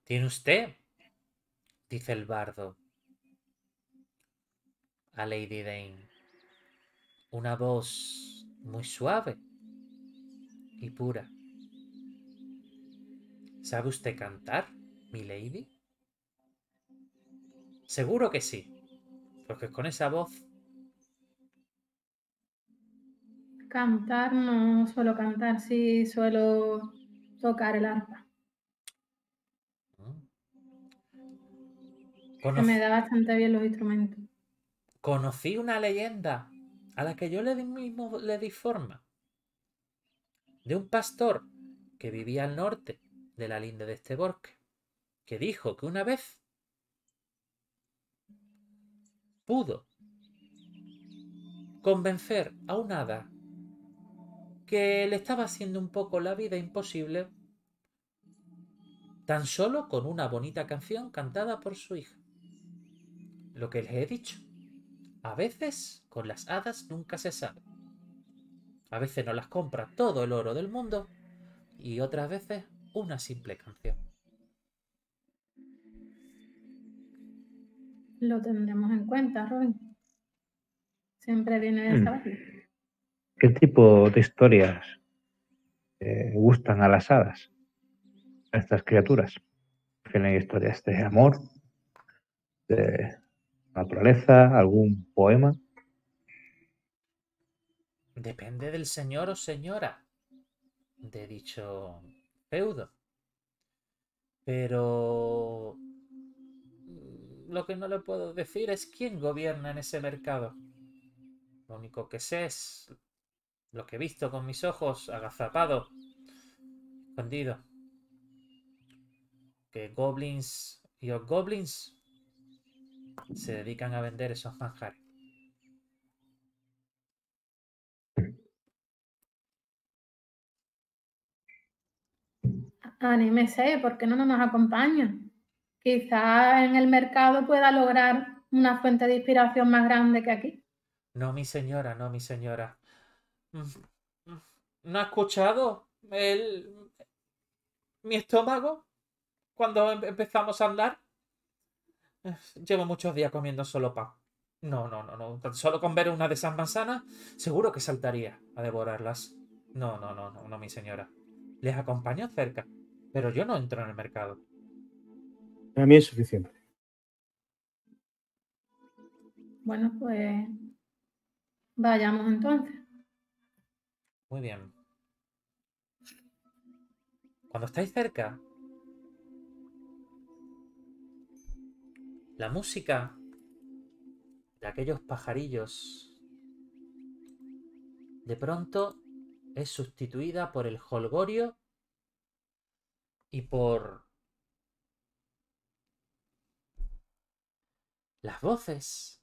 ¿Tiene usted? Dice el bardo a Lady Dane. Una voz muy suave y pura. ¿Sabe usted cantar, mi lady? Seguro que sí, porque con esa voz Cantar no suelo cantar, sí suelo tocar el arpa. Que me da bastante bien los instrumentos. Conocí una leyenda a la que yo le di mismo le di forma. De un pastor que vivía al norte de la linde de este bosque, que dijo que una vez pudo convencer a un hada que le estaba haciendo un poco la vida imposible tan solo con una bonita canción cantada por su hija. Lo que les he dicho. A veces con las hadas nunca se sabe. A veces no las compra todo el oro del mundo y otras veces una simple canción. Lo tendremos en cuenta, Robin. Siempre viene de Mm. saberlo. ¿Qué tipo de historias eh, gustan a las hadas? A estas criaturas. ¿Tienen historias de amor? ¿De naturaleza? ¿Algún poema? Depende del señor o señora de dicho feudo. Pero lo que no le puedo decir es quién gobierna en ese mercado. Lo único que sé es lo que he visto con mis ojos, agazapado, escondido. Que goblins y goblins se dedican a vender esos manjares. Anímese, ¿por qué no nos acompaña? Quizá en el mercado pueda lograr una fuente de inspiración más grande que aquí. No, mi señora, no, mi señora. Mm, mm, ¿No ha escuchado el mi estómago cuando em- empezamos a andar? Llevo muchos días comiendo solo pan. No, no, no, no. Tan solo con ver una de esas manzanas, seguro que saltaría a devorarlas. No, no, no, no, no, mi señora. Les acompaño cerca, pero yo no entro en el mercado. A mí es suficiente. Bueno, pues vayamos entonces. Muy bien. Cuando estáis cerca, la música de aquellos pajarillos de pronto es sustituida por el holgorio y por las voces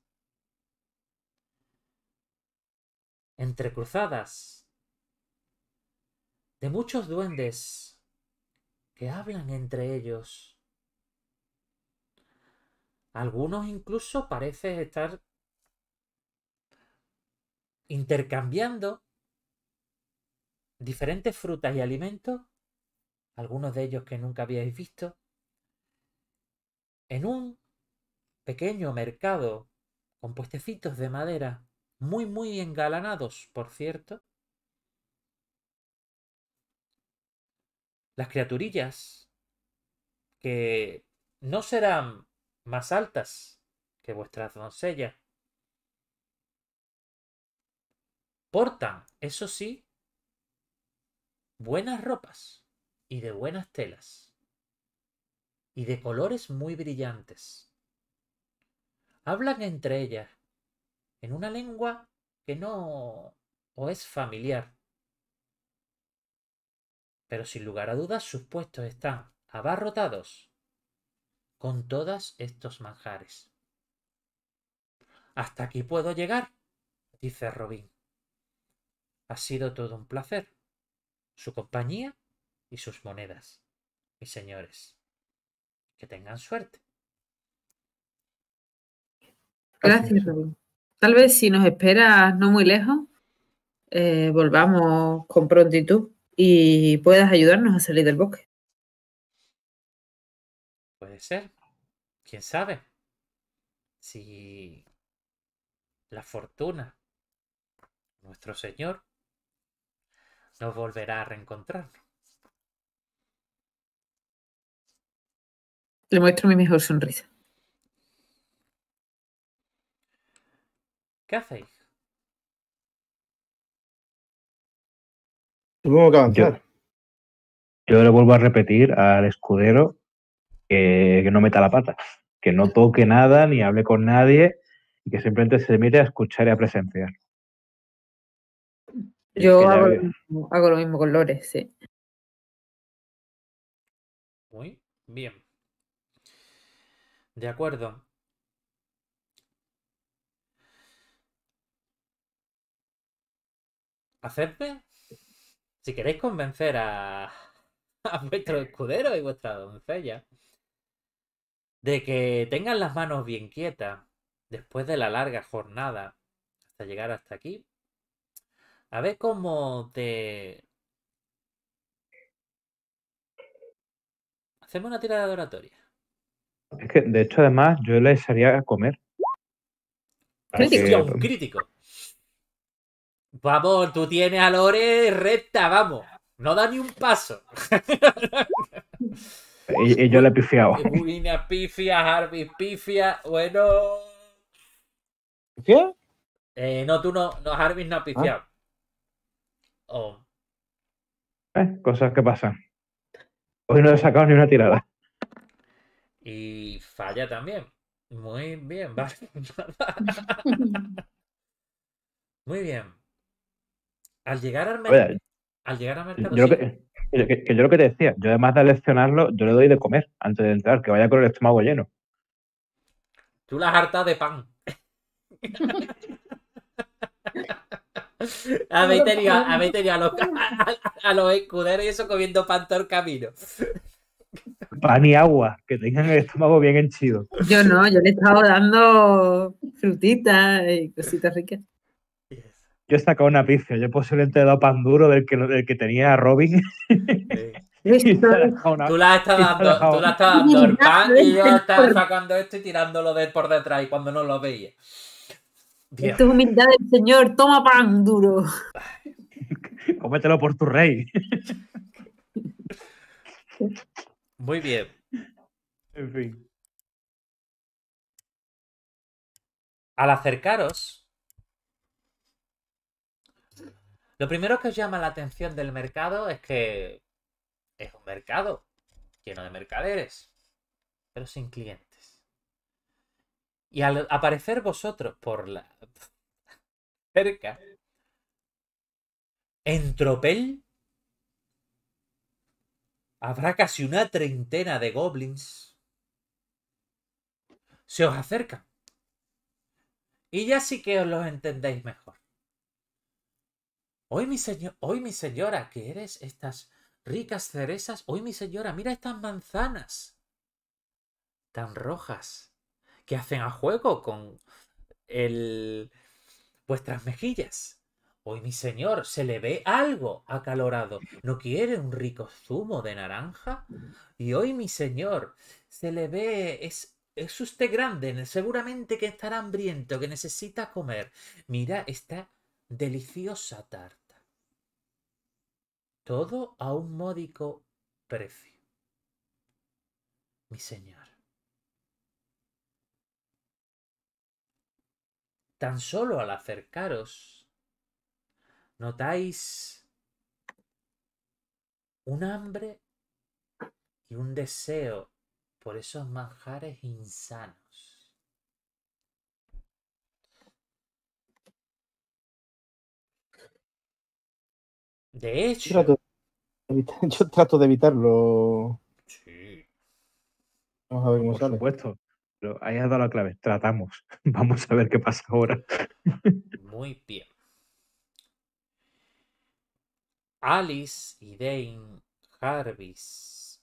entrecruzadas de muchos duendes que hablan entre ellos. Algunos incluso parecen estar intercambiando diferentes frutas y alimentos, algunos de ellos que nunca habíais visto, en un pequeño mercado con puestecitos de madera, muy, muy engalanados, por cierto. Las criaturillas, que no serán más altas que vuestras doncellas, portan, eso sí, buenas ropas y de buenas telas y de colores muy brillantes. Hablan entre ellas en una lengua que no os es familiar. Pero sin lugar a dudas sus puestos están abarrotados con todos estos manjares. Hasta aquí puedo llegar, dice Robin. Ha sido todo un placer. Su compañía y sus monedas, mis señores. Que tengan suerte. Gracias, Robin. Tal vez si nos esperas no muy lejos, eh, volvamos con prontitud y puedas ayudarnos a salir del bosque. Puede ser. ¿Quién sabe? Si la fortuna, nuestro Señor, nos volverá a reencontrarnos. Le muestro mi mejor sonrisa. ¿Qué hacéis? Supongo que avanzar. Yo le vuelvo a repetir al escudero que, que no meta la pata, que no toque nada ni hable con nadie y que simplemente se mire a escuchar y a presenciar. Yo hago, lo mismo, hago lo mismo con Lore, sí. Muy bien. De acuerdo. Hacedme, si queréis convencer a, a vuestro escudero y vuestra doncella de que tengan las manos bien quietas después de la larga jornada hasta llegar hasta aquí, a ver cómo te... Hacemos una tirada de oratoria. Es que, de hecho, además, yo les haría comer. Para Crítico. que- un crítico. Vamos, tú tienes a Lore recta, vamos. No da ni un paso. y, y yo le he pifiado. Wina pifia, Harvey pifia. Bueno. ¿Qué? Eh, no, tú no. No, Harvey no ha pifiado. Oh, ¿eh? Cosas que pasan. Hoy no he sacado ni una tirada. y falla también. Muy bien, vale. Muy bien. Al llegar al mercado. Oye, Al llegar al mercado. yo, lo sí. que, que- que yo lo que te decía, yo además de leccionarlo, yo le doy de comer antes de entrar, que vaya con el estómago lleno. Tú la has hartado de pan. habéis, tenido, habéis tenido a, los, a, a los escuderos y eso comiendo pan todo el camino. Pan y agua, que tengan el estómago bien henchido. Yo no, yo le he estado dando frutitas y cositas ricas. Yo he sacado una pizza, yo posiblemente he dado pan duro del que, del que tenía Robin. una- Tú la estás dando, tú la estás dando el pan y yo estaba sacando esto y tirándolo de por detrás y cuando no lo veía. Bien. esto es humildad del Señor. Toma pan duro. Cómetelo por tu rey. Muy bien. en fin. Al acercaros, lo primero que os llama la atención del mercado es que es un mercado lleno de mercaderes, pero sin clientes. Y al aparecer vosotros por la cerca, en tropel, habrá casi una treintena de goblins. Se os acercan. Y ya sí que os los entendéis mejor. Hoy mi señor, hoy mi señora, que eres estas ricas cerezas, hoy mi señora, mira estas manzanas tan rojas que hacen a juego con el vuestras mejillas. Hoy mi señor se le ve algo acalorado. ¿No quiere un rico zumo de naranja? Y hoy mi señor se le ve es es usted grande, seguramente que estará hambriento, que necesita comer. Mira esta deliciosa tarta. Todo a un módico precio. Mi señor. Tan solo al acercaros, notáis un hambre y un deseo por esos manjares insanos. De Yo hecho, trato, de evitar- yo trato de evitarlo. Sí. Vamos a ver cómo Por sale. supuesto. Pero ahí has dado la clave. Tratamos. Vamos a ver qué pasa ahora. Muy bien. Alice y Dane Jarvis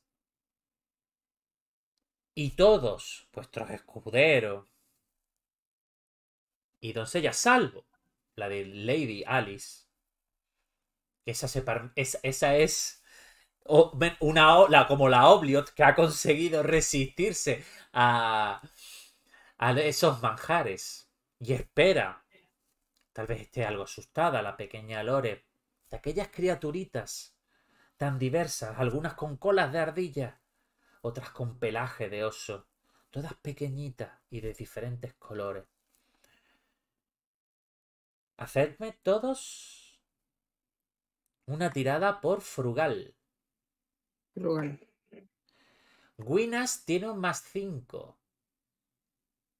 y todos vuestros escuderos y doncella salvo la de Lady Alice esa, es- esa es una la, como la Obliot que ha conseguido resistirse a, a esos manjares y espera Tal vez esté algo asustada la pequeña Lore de aquellas criaturitas tan diversas, algunas con colas de ardilla, otras con pelaje de oso, todas pequeñitas y de diferentes colores. Hacedme todos Una tirada por frugal. Frugal. Winas tiene un más 5.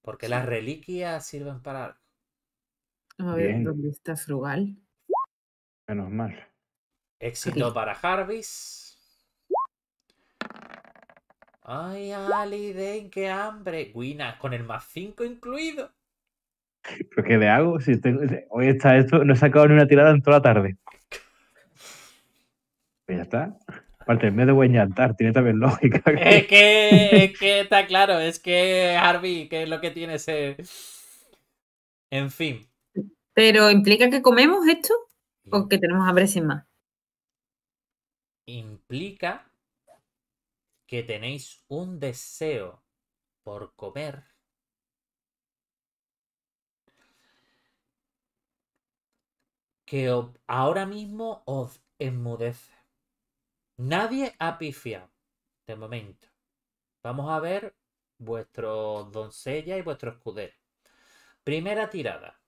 Porque las reliquias sirven para algo. A ver, Bien. ¿dónde está Frugal? Menos mal. Éxito Aquí. para Jarvis. Ay, Ali, Den, qué hambre. Winas con el más 5 incluido. ¿Pero qué le hago? Si tengo- hoy está esto, no he sacado ni una tirada en toda la tarde. Pues ya está. Aparte, en vez de guañantar, tiene también lógica. Es que, es que está claro, es que Harvey, que es lo que tiene ese. En fin. ¿Pero implica que comemos esto o que tenemos hambre sin más? Implica que tenéis un deseo por comer que ahora mismo os enmudece. Nadie ha pifiado, de momento. Vamos a ver vuestro doncella y vuestro escudero. Primera tirada,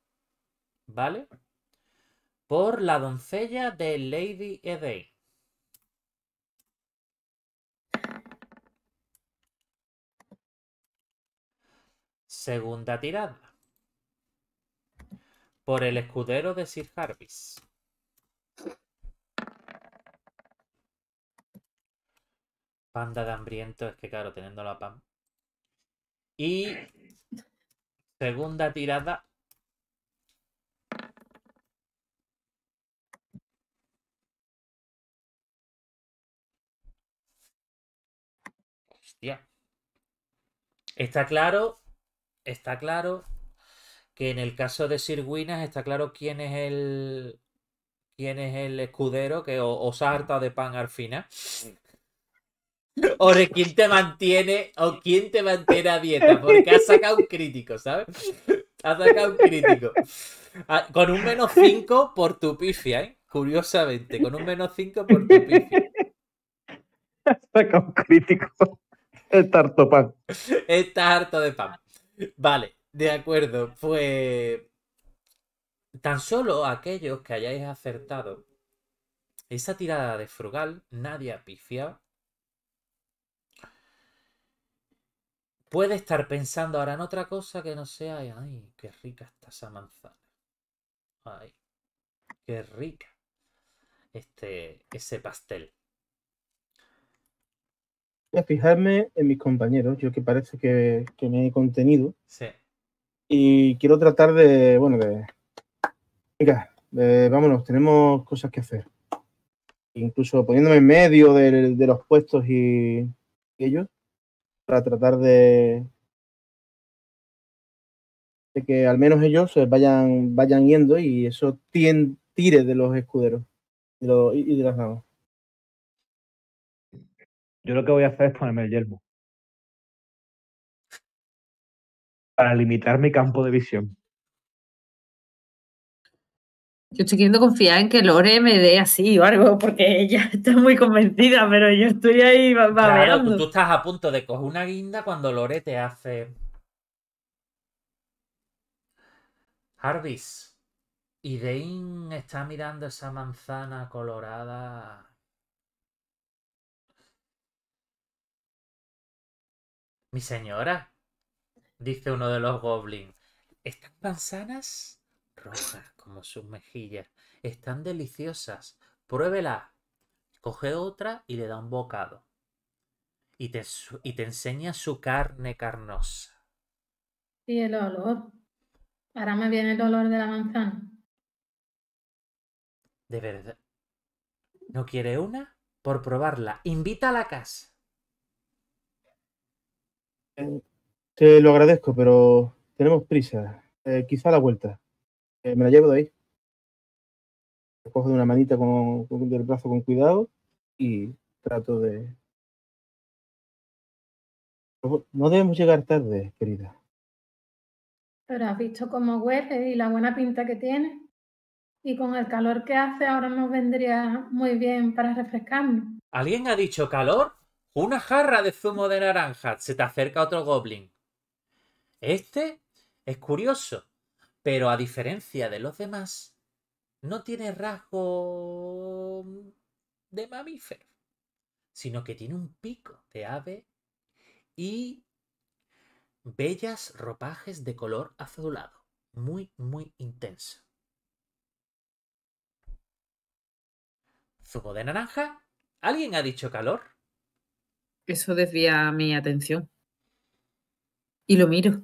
¿vale? Por la doncella de Lady Edain. Segunda tirada. Por el escudero de Sir Jarvis. Panda de hambriento, es que claro, teniendo la pan. Y segunda tirada. Hostia. Está claro, está claro que en el caso de Sir Winas está claro quién es el quién es el escudero que os ha hartado de pan al final. O de quién te mantiene, o quién te mantiene a dieta, porque has sacado un crítico, ¿sabes? Has sacado un crítico. Ah, Con un menos 5 por tu pifia, ¿eh? Curiosamente, con un menos 5 por tu pifia. Saca un crítico. El tartopan. Estás harto de pan. Vale, de acuerdo. Pues. Tan solo aquellos que hayáis acertado esa tirada de frugal, nadie ha pifiado. Puede estar pensando ahora en otra cosa que no sea. Ay, qué rica está esa manzana. Ay, qué rica. Este, ese pastel. Voy a fijarme en mis compañeros, yo que parece que, que me he contenido. Sí. Y quiero tratar de, bueno, de... Venga, de- vámonos, tenemos cosas que hacer. Incluso poniéndome en medio del- de, los puestos y, y ellos, para tratar de, de que al menos ellos eh, vayan, vayan yendo y eso tien- tire de los escuderos y de las damas. Yo lo que voy a hacer es ponerme el yelmo. Para limitar mi campo de visión. Yo estoy queriendo confiar en que Lore me dé así o algo, porque ella está muy convencida, pero yo estoy ahí ba- Claro, babeando. tú, tú estás a punto de coger una guinda cuando Lore te hace. Jarvis. Y Dean está mirando esa manzana colorada. Mi señora, dice uno de los goblins. Estas manzanas rojas como sus mejillas. Están deliciosas. Pruébela. Coge otra y le da un bocado. Y te, y te enseña su carne carnosa. Y el olor. Ahora me viene el olor de la manzana. De verdad. ¿No quiere una? Por probarla. Invita a la casa. Te lo agradezco, pero tenemos prisa. Eh, quizá a la vuelta. Eh, me la llevo de ahí. La cojo de una manita con, con- del brazo con cuidado y trato de. No debemos llegar tarde, querida. Pero has visto cómo huele y la buena pinta que tiene. Y con el calor que hace ahora nos vendría muy bien para refrescarnos. ¿Alguien ha dicho calor? Una jarra de zumo de naranja. Se te acerca otro goblin. Este es curioso, pero a diferencia de los demás, no tiene rasgo de mamífero, sino que tiene un pico de ave y bellas ropajes de color azulado, muy, muy intenso. Zumo de naranja. ¿Alguien ha dicho calor? Eso desvía mi atención. Y lo miro.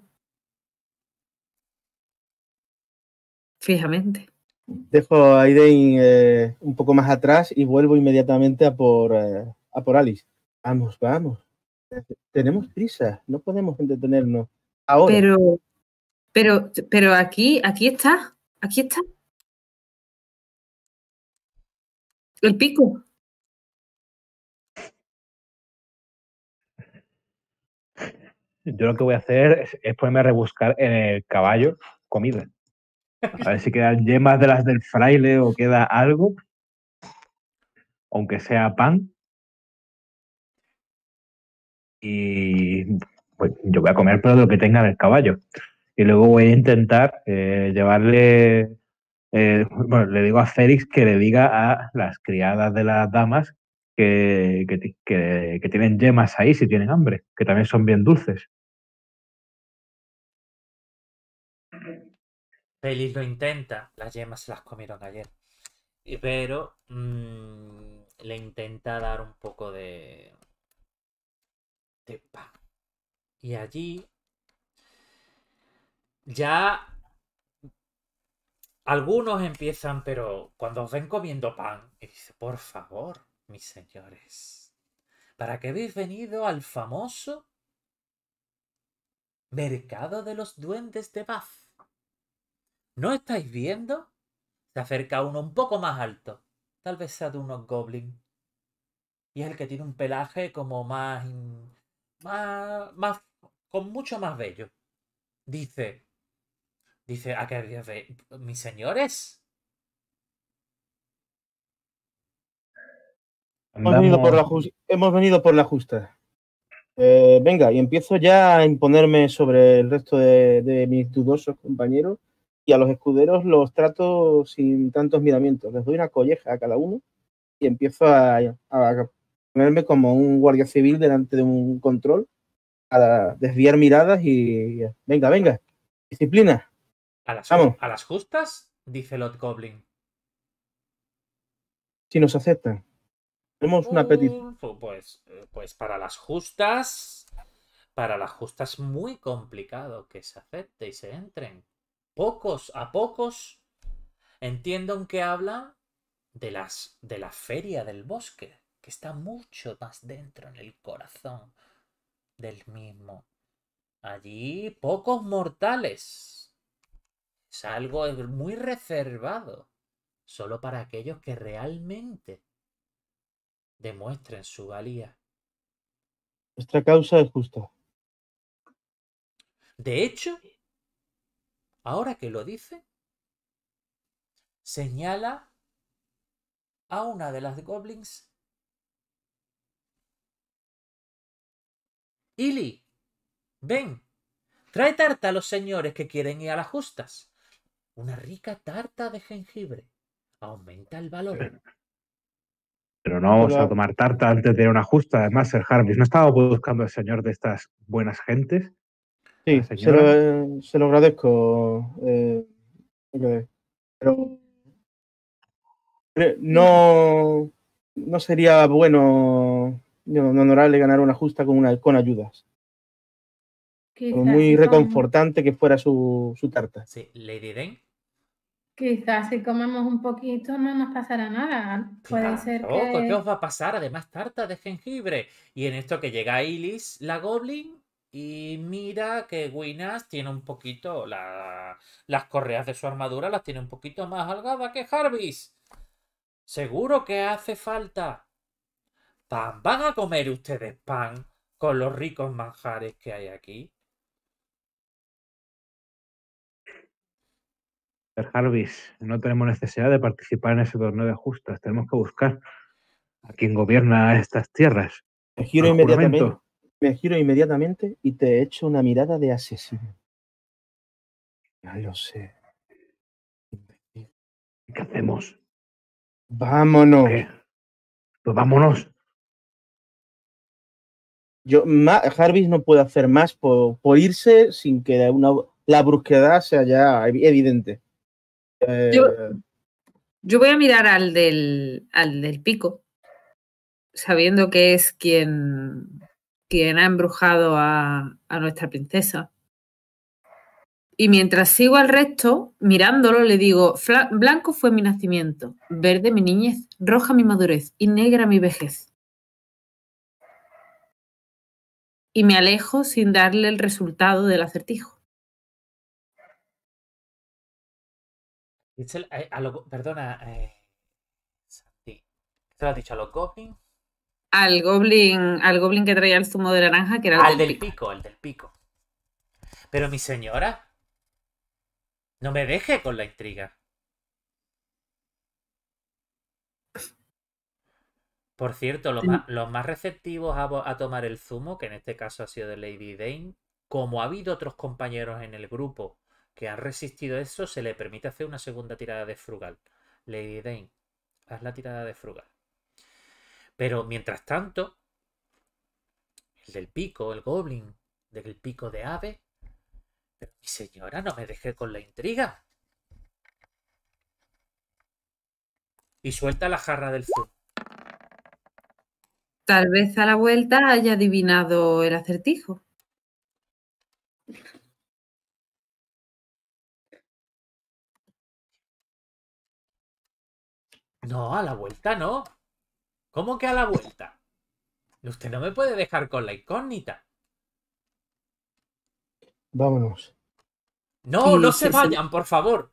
Fijamente. Dejo a Aiden eh, un poco más atrás y vuelvo inmediatamente a por, eh, a por Alice. Vamos, vamos. Tenemos prisa, no podemos entretenernos ahora. Pero, pero, pero aquí, aquí está, aquí está. El pico. Yo lo que voy a hacer es, es ponerme a rebuscar en el caballo comida. A ver si quedan yemas de las del fraile o queda algo. Aunque sea pan. Y pues, yo voy a comer pero lo que tenga en el caballo. Y luego voy a intentar eh, llevarle. eh, bueno, le digo a Félix que le diga a las criadas de las damas que, que- que tienen yemas ahí si tienen hambre, que también son bien dulces. Félix lo intenta, las yemas se las comieron ayer. Pero mm, le intenta dar un poco de, de pan. Y allí ya algunos empiezan, pero cuando os ven comiendo pan, y dice, por favor, mis señores, ¿para qué habéis venido al famoso mercado de los duendes de Bath? ¿No estáis viendo? Se acerca uno un poco más alto. Tal vez sea de unos goblins. Y es el que tiene un pelaje como más. más. más. con mucho más bello. Dice. Dice, ¿a qué mis señores? Hemos venido por la, hemos venido por la justa. Eh, venga, y empiezo ya a imponerme sobre el resto de, de mis dudosos compañeros y a los escuderos los trato sin tantos miramientos. Les doy una colleja a cada uno y empiezo a, a ponerme como un guardia civil delante de un control, a desviar miradas y venga, venga, disciplina. ¿A las, Vamos. ¿A las justas? Dice Lord Goblin. Si nos aceptan. Tenemos una petición. Pues, eh, pues para las justas. Para las justas muy complicado que se acepte y se entren. Pocos a pocos entiendo que hablan de las de la feria del bosque, que está mucho más dentro en el corazón del mismo. Allí pocos mortales. Es algo muy reservado. Solo para aquellos que realmente demuestren su valía. Nuestra causa es justa. De hecho, ahora que lo dice, señala a una de las goblins. Ili, ven, trae tarta a los señores que quieren ir a las justas. Una rica tarta de jengibre. Aumenta el valor. Pero no vamos a tomar tarta antes de ir a una justa. Además, el Harvis no estaba buscando al señor de estas buenas gentes. Sí, se lo, se lo agradezco. eh, pero no, no sería bueno, no, no honorable ganar una justa con, una, con ayudas. Quizás Por muy reconfortante que fuera su, su tarta. Sí, Lady Dane. Quizás si comemos un poquito no nos pasará nada. Puede ser Claro, ¿qué- ¿Qué que... os va a pasar? Además, tarta de jengibre. Y en esto que llega Ilis, la Goblin, y mira que Winas tiene un poquito la- las correas de su armadura, las tiene un poquito más holgadas que Jarvis. Seguro que hace falta. Pan, ¿van a comer ustedes pan con los ricos manjares que hay aquí? Sir Harvis, no tenemos necesidad de participar en ese torneo de justas. Tenemos que buscar a quien gobierna estas tierras. Me giro, Al inmediatamente, juramento. Me giro inmediatamente y te echo una mirada de asesino. Ya lo sé. ¿Qué hacemos? Vámonos. ¿Qué? Pues vámonos. Yo, Jarvis no puede hacer más por, por irse sin que una, la brusquedad sea ya evi- evidente. Eh, Yo- Yo voy a mirar al del, al del pico, sabiendo que es quien, quien ha embrujado a, nuestra princesa. Y mientras sigo al resto, mirándolo, le digo, "Fla- blanco fue mi nacimiento, verde mi niñez, roja mi madurez y negra mi vejez. Y me alejo sin darle el resultado del acertijo. Eh, perdona, eh, Santi, ¿te lo has dicho a los Goblin? Al goblin, al goblin que traía el zumo de naranja, que era el Al del pico. pico, al del pico. Pero mi señora, no me deje con la intriga. Por cierto, los Sí. más, los más receptivos a, a tomar el zumo, que en este caso ha sido de Lady Dane, como ha habido otros compañeros en el grupo que han resistido eso, se le permite hacer una segunda tirada de frugal. Lady Dane, haz la tirada de frugal. Pero mientras tanto, el del pico, el goblin, del pico de ave. Pero mi señora, no me deje con la intriga. Y suelta la jarra del zumo. Tal vez a la vuelta haya adivinado el acertijo. No, a la vuelta no. ¿Cómo que a la vuelta? Usted no me puede dejar con la incógnita. vámonos. No, no se- vayan, por favor.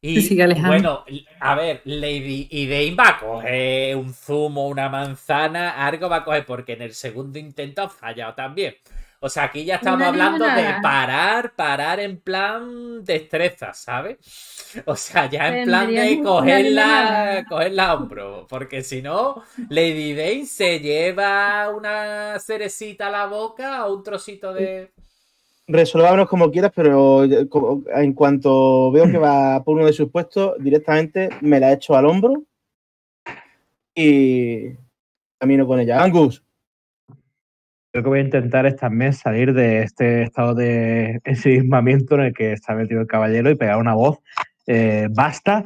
Y Se sigue alejando. bueno, a ver, Lady Dane va a coger un zumo, una manzana, algo va a coger, porque en el segundo intento ha fallado también. O sea, aquí ya estamos Una hablando de parar, parar en plan destreza, ¿sabes? O sea, ya en plan de cogerla, cogerla a hombro, porque si no, Lady Dane se lleva una cerecita a la boca o un trocito de... Resolvámonos como quieras, pero en cuanto veo que va por uno de sus puestos, directamente me la echo al hombro y camino con ella. Angus, Lo que voy a intentar es también salir de este estado de ensimismamiento en el que está metido el caballero y pegar una voz. eh, ¡Basta!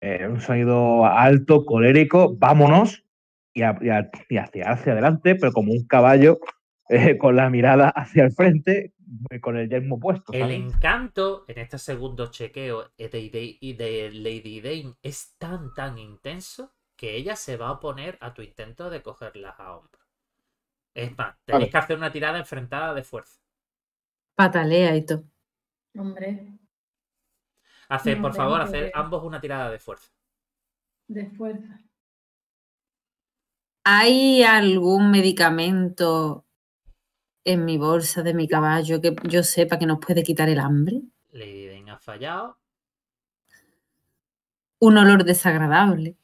Eh, un sonido alto, colérico, vámonos. Y, a- y a- y hacia, hacia adelante, pero como un caballo eh, con la mirada hacia el frente, con el yelmo puesto. El encanto en este segundo chequeo de, de- de Lady Dane es tan tan intenso que ella se va a oponer a tu intento de cogerlas a hombro. Es más, tenéis Vale. que hacer una tirada enfrentada de fuerza. Patalea y todo. Hombre, Haced, No por favor, hacer ver. ambos una tirada de fuerza. de fuerza. ¿Hay algún medicamento en mi bolsa de mi caballo que yo sepa que nos puede quitar el hambre? Lady Dane ha fallado. Un olor desagradable.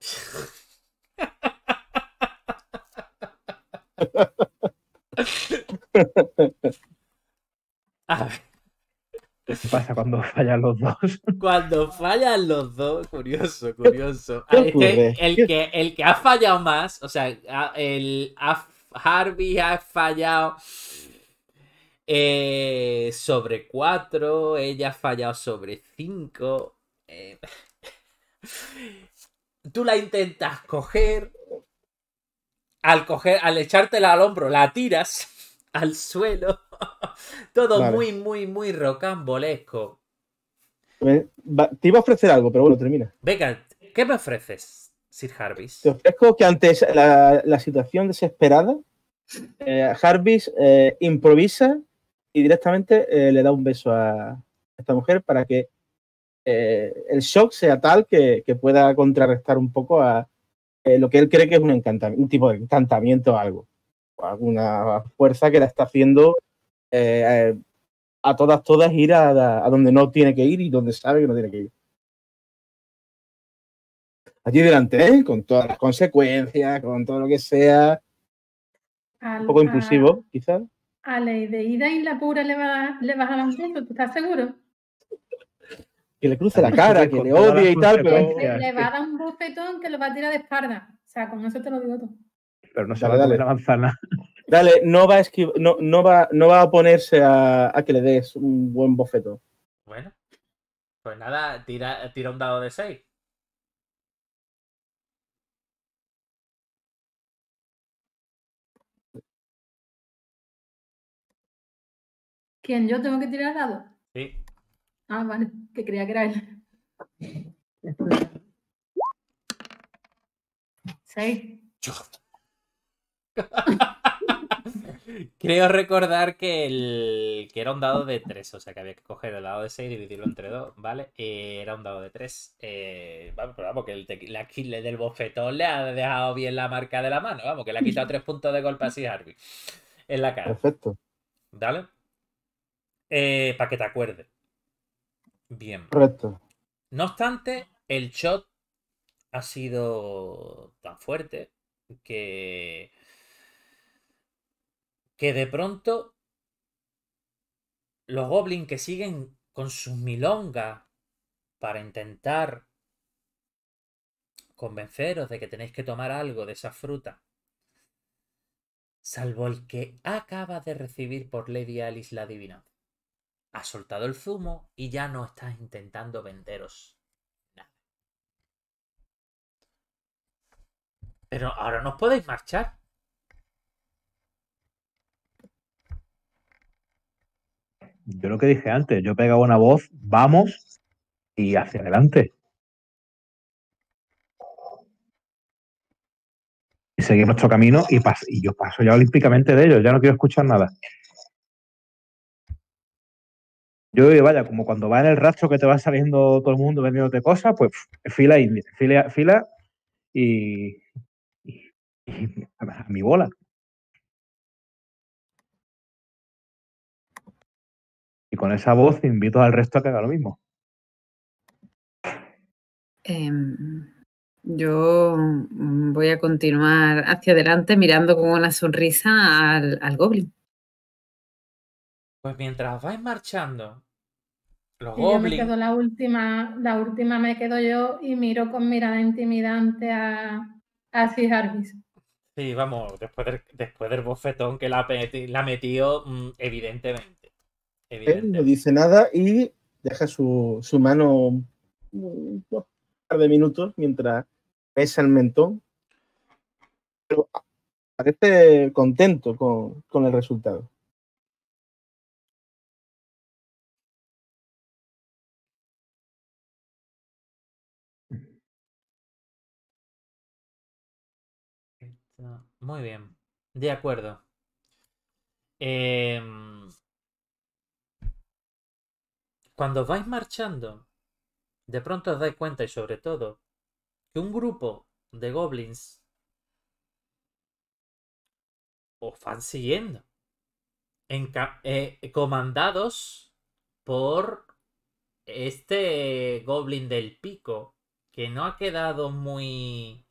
A ver, ¿Qué pasa cuando fallan los dos? cuando fallan los dos, curioso, curioso. ¿Qué Ah, es que ocurre? el, ¿Qué- que, el que ha fallado más, o sea, el ha- Harvey ha fallado eh, sobre 4, ella ha fallado sobre 5. tú la intentas coger. Al coger, al echártela al hombro, la tiras al suelo. Todo Vale. muy, muy, muy rocambolesco. te iba a ofrecer algo, pero bueno, termina. Venga, ¿qué me ofreces, Sir Jarvis? Te ofrezco que ante la, la situación desesperada, eh, Jarvis eh, improvisa y directamente eh, le da un beso a esta mujer para que eh, el shock sea tal que, que pueda contrarrestar un poco a eh, lo que él cree que es un, encantami- un tipo de encantamiento o algo. O alguna fuerza que la está haciendo eh, eh, a todas, todas ir a, a donde no tiene que ir y donde sabe que no tiene que ir. Allí delante, ¿eh? con todas las consecuencias, con todo lo que sea, Al- un poco impulsivo, quizás. A Lady Ida y la pura le, va, le vas a dar un ¿tú estás seguro? Que le cruce la cara, que le odie y tal, pero. Le va a dar un bofetón que lo va a tirar de espalda. O sea, con eso te lo digo todo. Pero no se Dale, va a comer dale. la manzana. dale, no va a esquiv- no, no va, no va a oponerse a, a que le des un buen bofetón. Bueno. Pues nada, tira, tira un dado de 6. ¿Quién? ¿Yo tengo que tirar dado? Sí. Ah, vale, que creía que era él. Seis. Creo recordar que, el, que era un dado de 3, o sea que había que coger el dado de 6 y dividirlo entre 2, ¿vale? Eh, era un dado de 3. Eh, vamos, pero vamos, que el, la del bofetón le ha dejado bien la marca de la mano, vamos, que le ha quitado 3 puntos de golpe así Harvey en la cara. Perfecto. ¿Vale? Eh, para que te acuerdes. Bien. Correcto. No obstante, el shot ha sido tan fuerte que. que de pronto. Los goblins que siguen con sus milongas para intentar convenceros de que tenéis que tomar algo de esa fruta. Salvo el que acaba de recibir por Lady Alice la adivinanza ha soltado el zumo y ya no estás intentando venderos nada. Pero ahora no podéis marchar. Yo lo que dije antes, yo pegaba una voz, vamos y hacia adelante. Y seguir nuestro camino y, y yo paso ya olímpicamente de ellos, ya no quiero escuchar nada. Yo, vaya, como cuando va en el rastro que te va saliendo todo el mundo vendiéndote cosas, pues fila, india, fila, fila y, y- y a mi bola. Y con esa voz invito al resto a que haga lo mismo. Em, yo voy a continuar hacia adelante mirando con una sonrisa al, al goblin. Pues mientras vais marchando, los Y yo me goblins. quedo la última, la última me quedo yo y miro con mirada intimidante a, a Sir Jarvis. Sí, vamos, después del, después del bofetón que la, ha meti- la ha metido, mm, evidentemente. Él no dice nada y deja su, su mano un par de minutos mientras pesa el mentón. Pero parece contento con, con el resultado. Muy bien. De acuerdo. Em, cuando vais marchando, de pronto os dais cuenta, y sobre todo, que un grupo de goblins os van siguiendo. Eh, comandados por este goblin del pico, que no ha quedado muy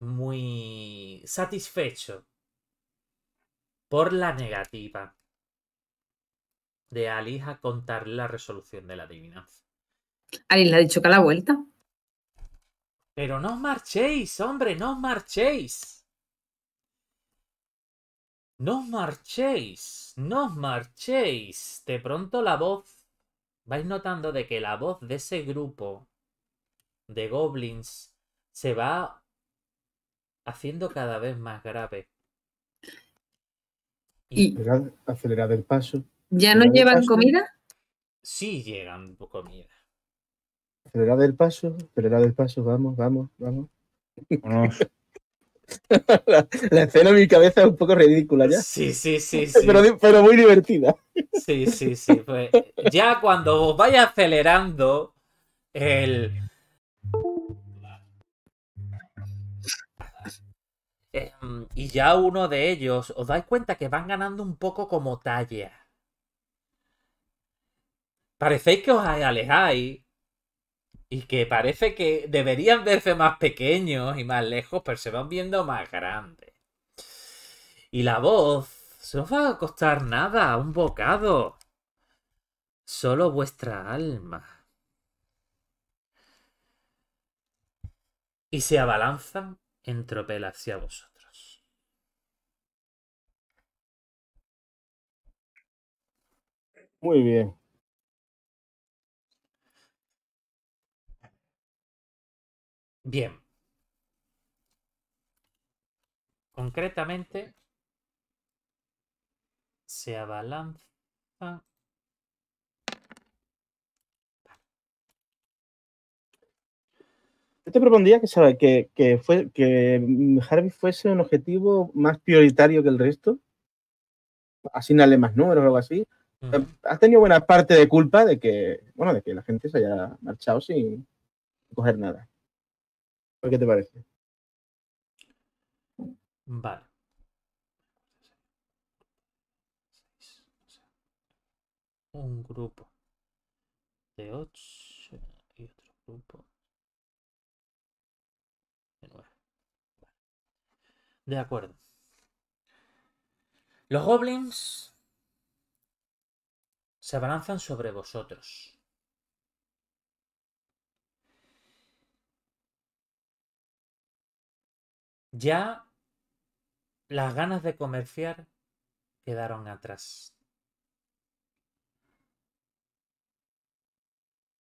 muy satisfecho por la negativa de Alice a contarle la resolución de la adivinanza. Alice le ha dicho que a la vuelta. Pero no os marchéis, hombre, no os marchéis. No os marchéis, no os marchéis. De pronto la voz, vais notando de que la voz de ese grupo de goblins se va haciendo cada vez más grave. Y Acelerad, acelerad el paso. ya no llevan paso- comida. Sí llegan comida. Acelerad el paso, acelerad el paso, vamos, vamos, vamos. La, la escena en mi cabeza es un poco ridícula ya, Sí, sí, sí, sí. pero, pero muy divertida. Sí, sí, sí. Pues ya cuando os vaya acelerando el. Em, y ya uno de ellos, os dais cuenta que van ganando un poco como talla. Parecéis que os alejáis y que parece que deberían verse más pequeños y más lejos, pero se van viendo más grandes. Y la voz, se os va a costar nada, un bocado. Solo vuestra alma. Y se abalanzan en tropel hacia vosotros. Muy bien. Bien. Concretamente, se abalanza. Yo te propondría que, que, que, fue, que mm, Harvey fuese un objetivo más prioritario que el resto. Asignarle más números o algo así. Ujú. Has tenido buena parte de culpa de que, bueno, de que la gente se haya marchado sin coger nada. ¿Qué te parece? Vale. Un grupo de 8 y otro grupo de 9. De acuerdo. Los goblins se abalanzan sobre vosotros. Ya las ganas de comerciar quedaron atrás.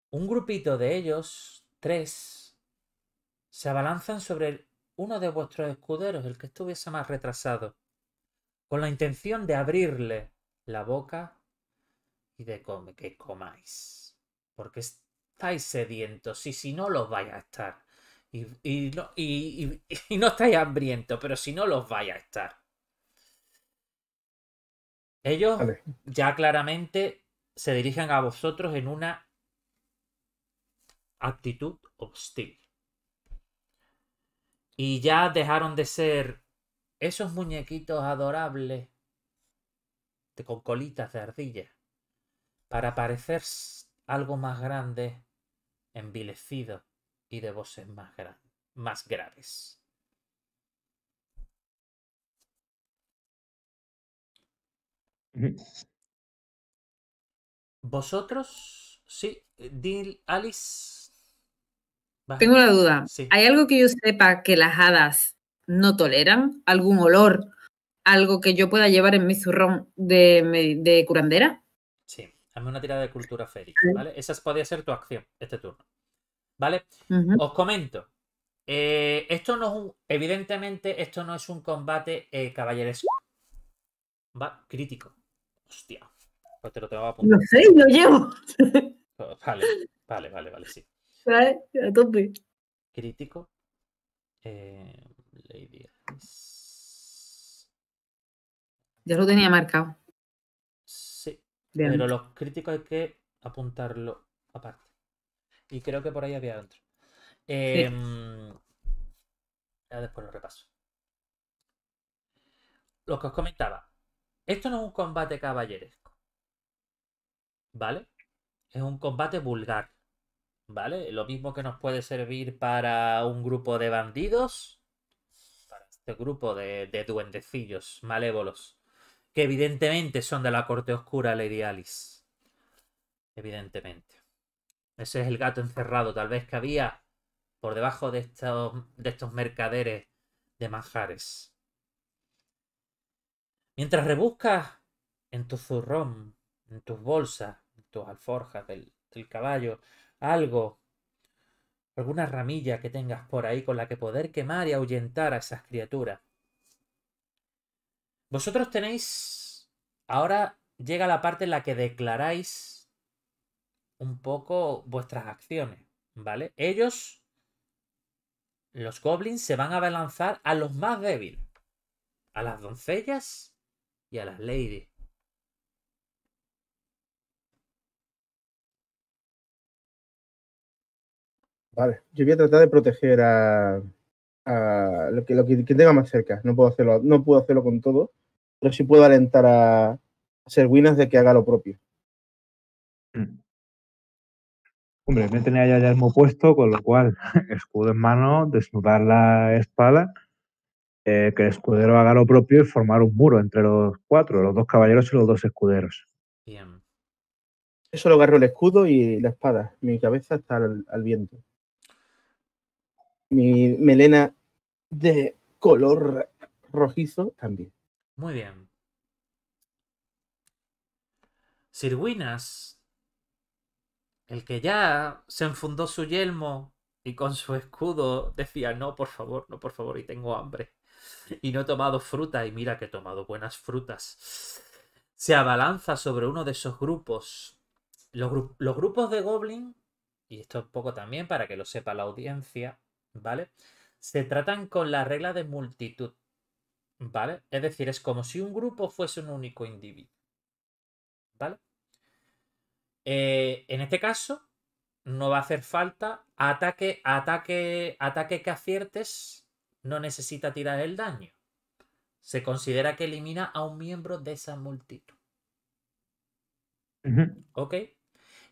Un grupito de ellos, tres, se abalanzan sobre uno de vuestros escuderos, el que estuviese más retrasado, con la intención de abrirle la boca y de come- que comáis. Porque estáis sedientos y si no los vais a estar. Y, y no, y- y- y no estáis hambrientos, pero si no los vais a estar. Ellos Vale. ya claramente se dirigen a vosotros en una actitud hostil. Y ya dejaron de ser esos muñequitos adorables de, con colitas de ardilla para parecer algo más grande, envilecido y de voces más, gra- más graves. Vosotros, sí, Dil, Alice. ¿Vas a- Tengo una duda. Sí. ¿Hay algo que yo sepa que las hadas no toleran? ¿Algún olor? ¿Algo que yo pueda llevar en mi zurrón de, curandera? Sí, hazme una tirada de cultura férica, ¿vale? Esa podría ser tu acción este turno. ¿Vale? Os comento. eh, esto no es un. Evidentemente, esto no es un combate eh, caballeresco. Va, crítico. Hostia. Pues te lo tengo apuntar. Lo sé, lo llevo. Vale, vale, vale, vale, sí. ¿Sabes? A tope. Crítico. Eh, Lady. Ya lo tenía marcado. Sí, Bien. pero los críticos hay que apuntarlo aparte. Y creo que por ahí había otro. Em, ya después lo repaso. Lo que os comentaba. Esto no es un combate caballeresco. ¿Vale? Es un combate vulgar. ¿Vale? Lo mismo que nos puede servir para un grupo de bandidos. Para este grupo de, de duendecillos malévolos. Que evidentemente son de la corte oscura Lady Alice. Evidentemente. Ese es el gato encerrado, tal vez que había por debajo de estos, de estos mercaderes de manjares. Mientras rebuscas en tu zurrón, en tus bolsas, en tus alforjas del, del caballo, algo, alguna ramilla que tengas por ahí con la que poder quemar y ahuyentar a esas criaturas. Vosotros tenéis. Ahora llega la parte en la que declaráis un poco vuestras acciones, ¿vale? Ellos, los goblins, se van a abalanzar a los más débiles, a las doncellas y a las ladies. Vale, yo voy a tratar de proteger a, a lo que, lo que, que tenga más cerca. No puedo hacerlo, no puedo hacerlo con todo, pero sí puedo alentar a, a Serwinas de que haga lo propio. Mm. Hombre, me tenía ya Yelmo puesto, con lo cual, escudo en mano, desnudar la espada, eh, que el escudero haga lo propio y formar un muro entre los cuatro, los dos caballeros y los dos escuderos. Bien. Yo solo agarro el escudo y la espada. Mi cabeza está al, al viento. Mi melena de color rojizo también. Muy bien. Sirwinas, el que ya se enfundó su yelmo y con su escudo decía, no, por favor, no, por favor, y tengo hambre. Y no he tomado fruta, y mira que he tomado buenas frutas. Se abalanza sobre uno de esos grupos. Los, los grupos de Goblin, y esto es poco también para que lo sepa la audiencia, ¿vale? Se tratan con la regla de multitud. ¿Vale? Es decir, es como si un grupo fuese un único individuo. ¿Vale? Eh, en este caso, no va a hacer falta ataque, ataque, ataque que aciertes, no necesita tirar el daño. Se considera que elimina a un miembro de esa multitud. Ujú. ¿Ok?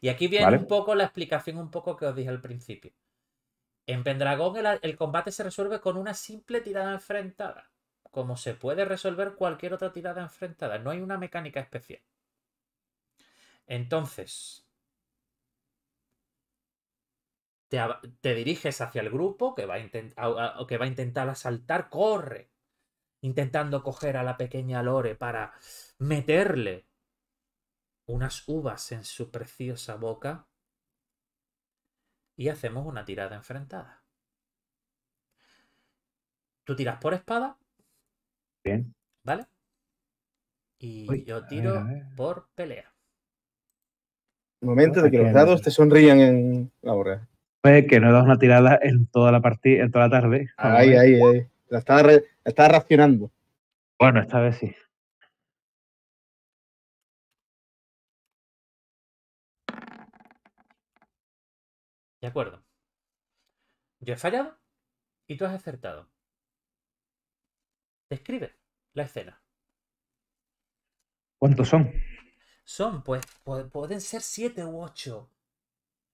Y aquí viene Vale. un poco la explicación un poco que os dije al principio. En Pendragón el, combate se resuelve con una simple tirada enfrentada. Como se puede resolver cualquier otra tirada enfrentada. No hay una mecánica especial. Entonces, te, diriges hacia el grupo que va, que va a intentar asaltar. Corre. Intentando coger a la pequeña Lore para meterle unas uvas en su preciosa boca y hacemos una tirada enfrentada. Tú tiras por espada, Bien. ¿vale? Y Uy, yo tiro a ver. por pelea. Momento de que los dados te sonrían en la hora. Fue que no he dado una tirada en toda la partida, en toda la tarde. Ahí, ahí, ahí. La estaba, re- la estaba racionando. Bueno, esta vez sí. ¿De acuerdo? Yo he fallado y tú has acertado. Describe la escena. ¿Cuántos son? Son, pues, pu- pueden ser siete u ocho.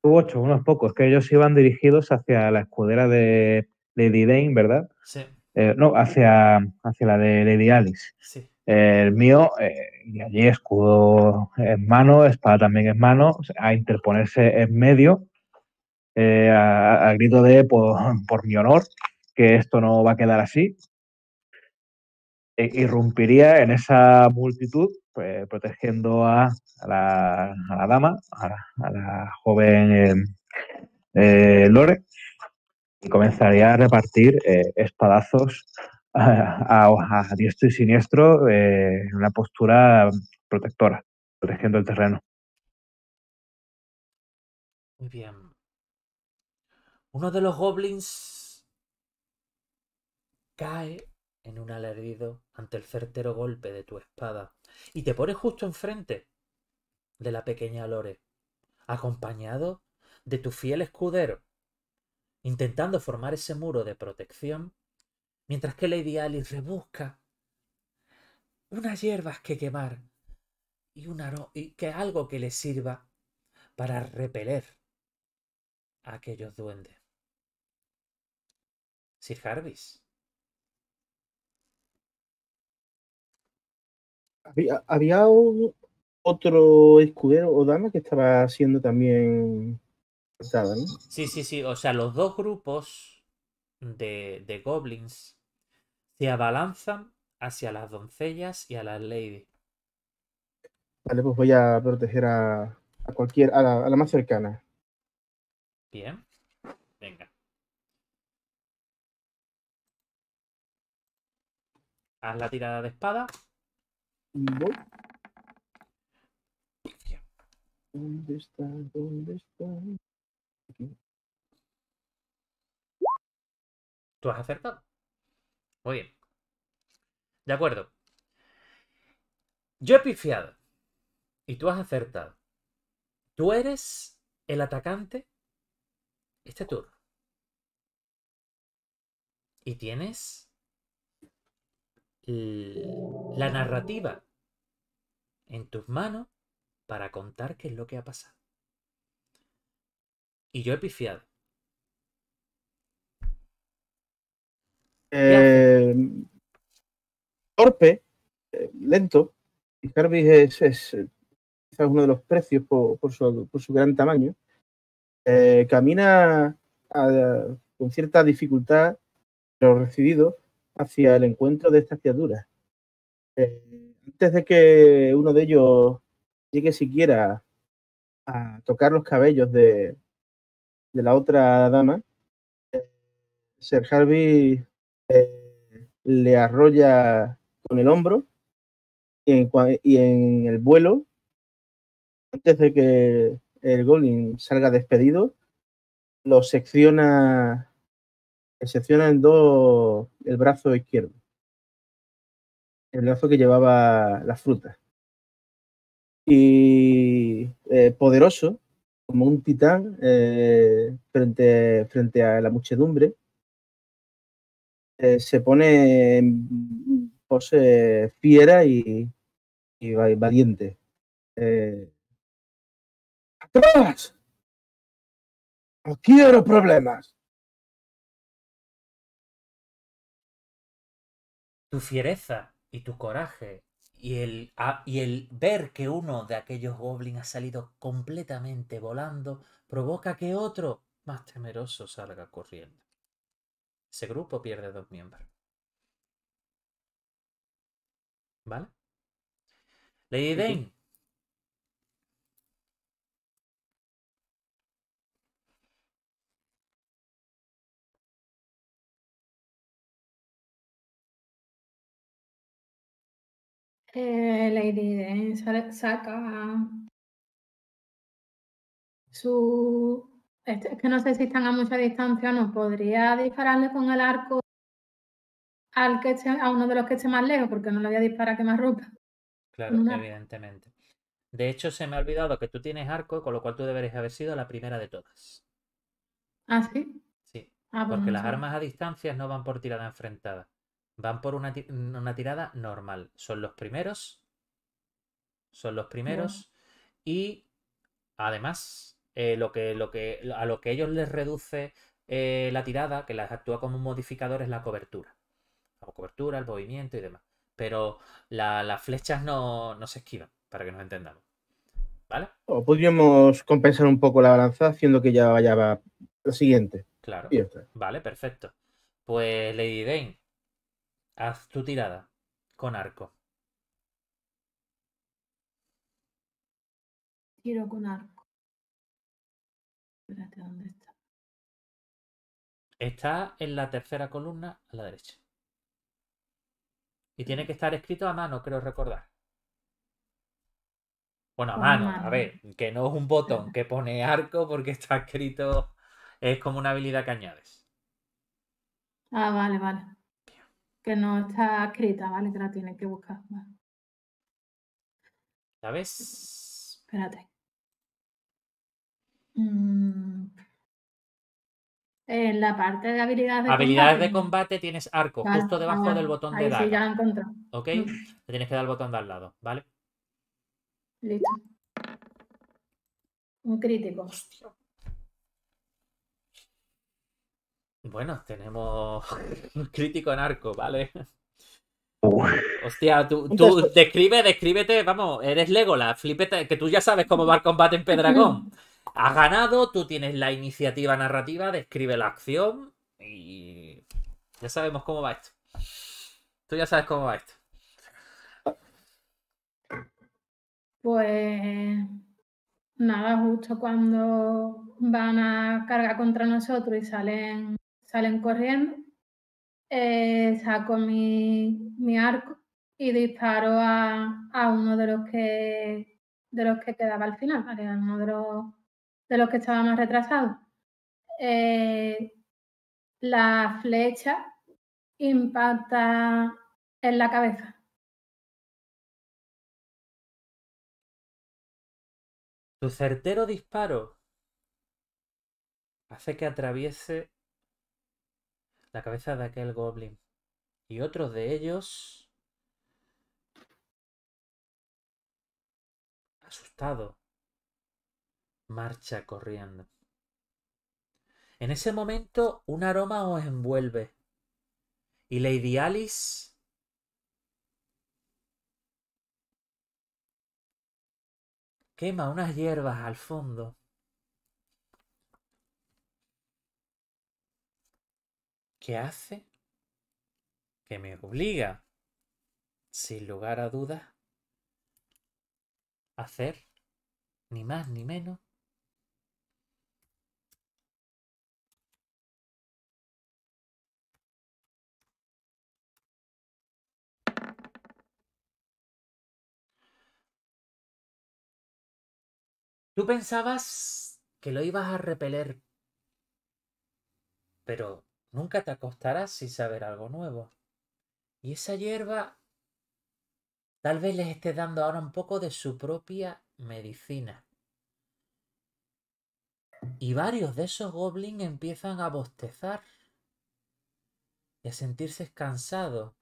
Hubo ocho, unos pocos, que ellos iban dirigidos hacia la escudera de Lady Dane, ¿verdad? Sí, Eh, no, hacia, hacia la de Lady Alice. sí. El mío, eh, y allí escudo en mano, espada también en mano, a interponerse en medio, eh, a, grito de por, mi honor, que esto no va a quedar así. E- irrumpiría en esa multitud, pues, protegiendo a, la, a la dama, a la, joven eh, eh, Lore, y comenzaría a repartir eh, espadazos a, a- a diestro y siniestro eh, en una postura protectora, protegiendo el terreno. Muy bien. Uno de los goblins cae en un alarido ante el certero golpe de tu espada y te pone justo enfrente de la pequeña Lore, acompañado de tu fiel escudero, intentando formar ese muro de protección, mientras que Lady Alice rebusca unas hierbas que quemar y, un y que algo que le sirva para repeler a aquellos duendes. Sir Jarvis. Había, había un- otro escudero o dama que estaba siendo también ¿no? Sí, sí, sí. O sea, los dos grupos de, de goblins se abalanzan hacia las doncellas y a las ladies. Vale, pues voy a proteger a, a cualquier, a la, a la más cercana. Bien. Venga. Haz la tirada de espada. Voy. ¿Dónde está? ¿Dónde está? Tú has acertado. Muy bien. De acuerdo. Yo he pifiado. Y tú has acertado. Tú eres el atacante este turno. Y tienes la narrativa en tus manos para contar qué es lo que ha pasado. Y yo he pifiado. Eh, torpe, eh, lento. Y Jarvis es, es, eh, quizás uno de los precios por, por su, por su gran tamaño. Eh, camina a- con cierta dificultad, pero decidido, hacia el encuentro de estas criaturas. Eh, antes de que uno de ellos llegue siquiera a tocar los cabellos de, de la otra dama, eh, Sir Harvey eh, le arrolla con el hombro y en, y en el vuelo, antes de que el Goblin salga despedido, lo secciona, secciona en dos el brazo izquierdo. El brazo que llevaba las frutas. Y eh, poderoso, como un titán, eh, frente, frente a la muchedumbre, eh, se pone en pose fiera y, y va- valiente. ¡Atrás! ¡No quiero problemas! Tu fiereza y tu coraje y el, y el ver que uno de aquellos goblins ha salido completamente volando provoca que otro más temeroso salga corriendo. Ese grupo pierde dos miembros. ¿Vale? Lady Dane, Eh, Lady Dane saca su... Es es que no sé si están a mucha distancia o no. ¿Podría dispararle con el arco al que esté- a uno de los que esté más lejos? Porque no le voy a disparar que más ropa. claro, evidentemente. De hecho, se me ha olvidado que tú tienes arco, con lo cual tú deberías haber sido la primera de todas. ¿Ah, sí? Sí. Ah, pues Porque no las armas a distancias no van por tirada enfrentada. Van por una, una tirada normal. Son los primeros. Son los primeros. Y además, eh, lo que, lo que, a lo que ellos les reduce eh, la tirada, que las actúa como un modificador, es la cobertura. La cobertura, el movimiento y demás. Pero la- las flechas no, no se esquivan, para que nos entendamos. ¿Vale? O podríamos compensar un poco la balanza haciendo que ya vaya a lo siguiente. Claro. Y ya está. Vale, perfecto. Pues Lady Dane, haz tu tirada con arco. Tiro con arco. Espérate, ¿dónde está? Está en la tercera columna a la derecha. Y tiene que estar escrito a mano, creo recordar. Bueno, a Con mano, a mano. ver, que no es un botón que pone arco porque está escrito, es como una habilidad que añades. Ah, vale, vale. Que no está escrita, vale, que la tiene que buscar. Vale, ¿Sabes? espérate. Mm. En la parte de habilidades de Habilidades de combate. tienes arco, justo debajo del botón de sí, ya la encontrado. ¿Ok? Mm. Le tienes que dar el botón de al lado, ¿vale? Listo. Un crítico. Bueno, tenemos un crítico en arco, ¿vale? Hostia, tú, tú test. describe, descríbete, vamos, eres Legolas, flipete, que tú ya sabes cómo va el combate en Pedragón. Has ganado, tú tienes la iniciativa narrativa, describe la acción y ya sabemos cómo va esto. Tú ya sabes cómo va esto. Pues nada, justo cuando van a cargar contra nosotros y salen, salen corriendo, eh, saco mi, mi arco y disparo a, a uno de los que de los que quedaba al final. A uno de los, de los que estaba más retrasado. Eh, la flecha impacta en la cabeza. Tu certero disparo hace que atraviese la cabeza de aquel goblin. Y otros de ellos, asustado, marcha corriendo. En ese momento, un aroma os envuelve. Y Lady Alice quema unas hierbas al fondo. Que hace que me obliga, sin lugar a dudas, a hacer ni más ni menos Tú pensabas que lo ibas a repeler, pero nunca te acostarás sin saber algo nuevo. Y esa hierba tal vez les esté dando ahora un poco de su propia medicina. Y varios de esos goblins empiezan a bostezar y a sentirse cansados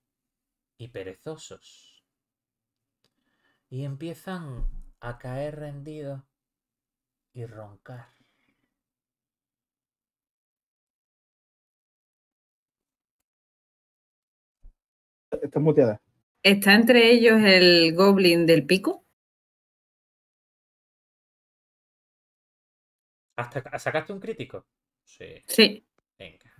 y perezosos. Y empiezan a caer rendidos y roncar. Estás muteada. ¿Está entre ellos el goblin del pico? ¿Hasta sacaste un crítico? Sí. Sí. Venga.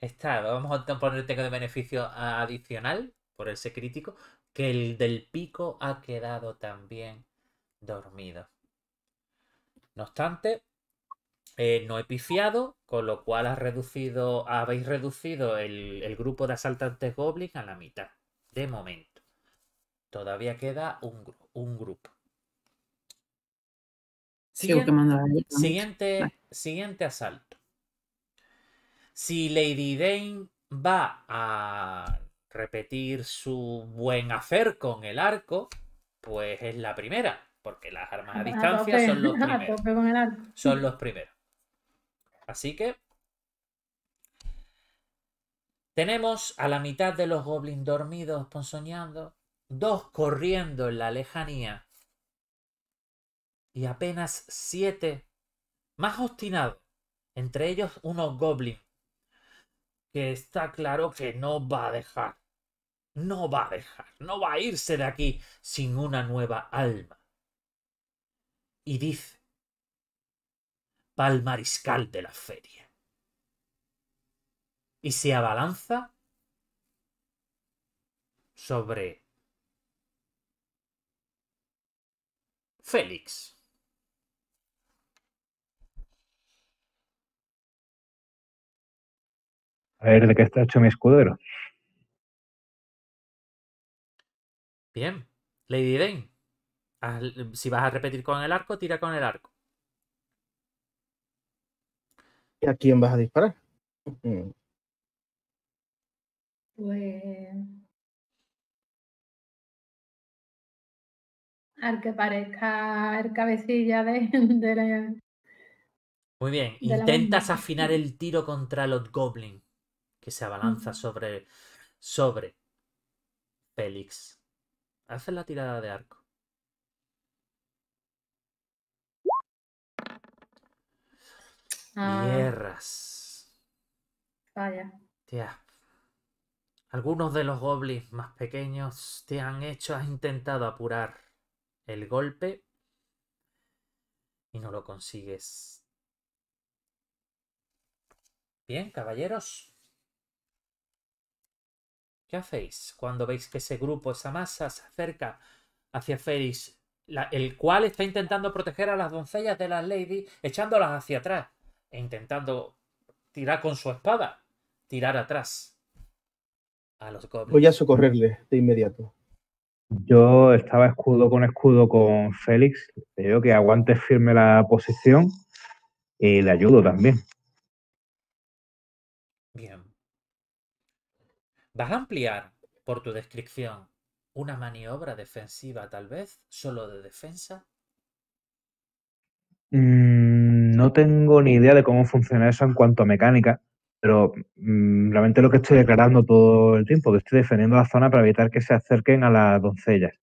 Está, vamos a poner tengo de beneficio adicional por ese crítico, que el del pico ha quedado también dormido. No obstante, eh, no he pifiado, con lo cual has reducido, habéis reducido el, el grupo de asaltantes goblin a la mitad. De momento. Todavía queda un, gru- un grupo. Siguiente, siguiente, asalto. Si Lady Dane va a repetir su buen hacer con el arco, pues es la primera, porque las armas a distancia son los primeros. Son los primeros. Así que tenemos a la mitad de los goblins dormidos, ponzoñando, dos corriendo en la lejanía y apenas siete más obstinados, entre ellos unos goblins que está claro que no va a dejar, no va a dejar, no va a irse de aquí sin una nueva alma. Y dice, pa'l mariscal de la feria. Y se abalanza sobre Félix. A ver de qué está hecho mi escudero. Bien. Lady Dane. Si vas a repetir con el arco, tira con el arco. ¿Y a quién vas a disparar? Mm, Pues. Al que parezca el cabecilla de, de la- Muy bien. De Intentas afinar el tiro contra los goblin que se abalanza sobre sobre Félix. Haces la tirada de arco. Ah, Hierras. vaya. Tía. Algunos de los goblins más pequeños te han hecho, has intentado apurar el golpe y no lo consigues. Bien, caballeros. ¿Qué hacéis cuando veis que ese grupo, esa masa, se acerca hacia Félix, la- el cual está intentando proteger a las doncellas de las lady, echándolas hacia atrás e intentando tirar con su espada, tirar atrás a los goblins? Voy a socorrerle de inmediato. Yo estaba escudo con escudo con Félix. Le digo que aguante firme la posición y le ayudo también. Bien. ¿Vas a ampliar, por tu descripción, una maniobra defensiva tal vez? ¿Solo de defensa? Mm, no tengo ni idea de cómo funciona eso en cuanto a mecánica, pero mm, realmente lo que estoy declarando todo el tiempo, que estoy defendiendo la zona para evitar que se acerquen a las doncellas.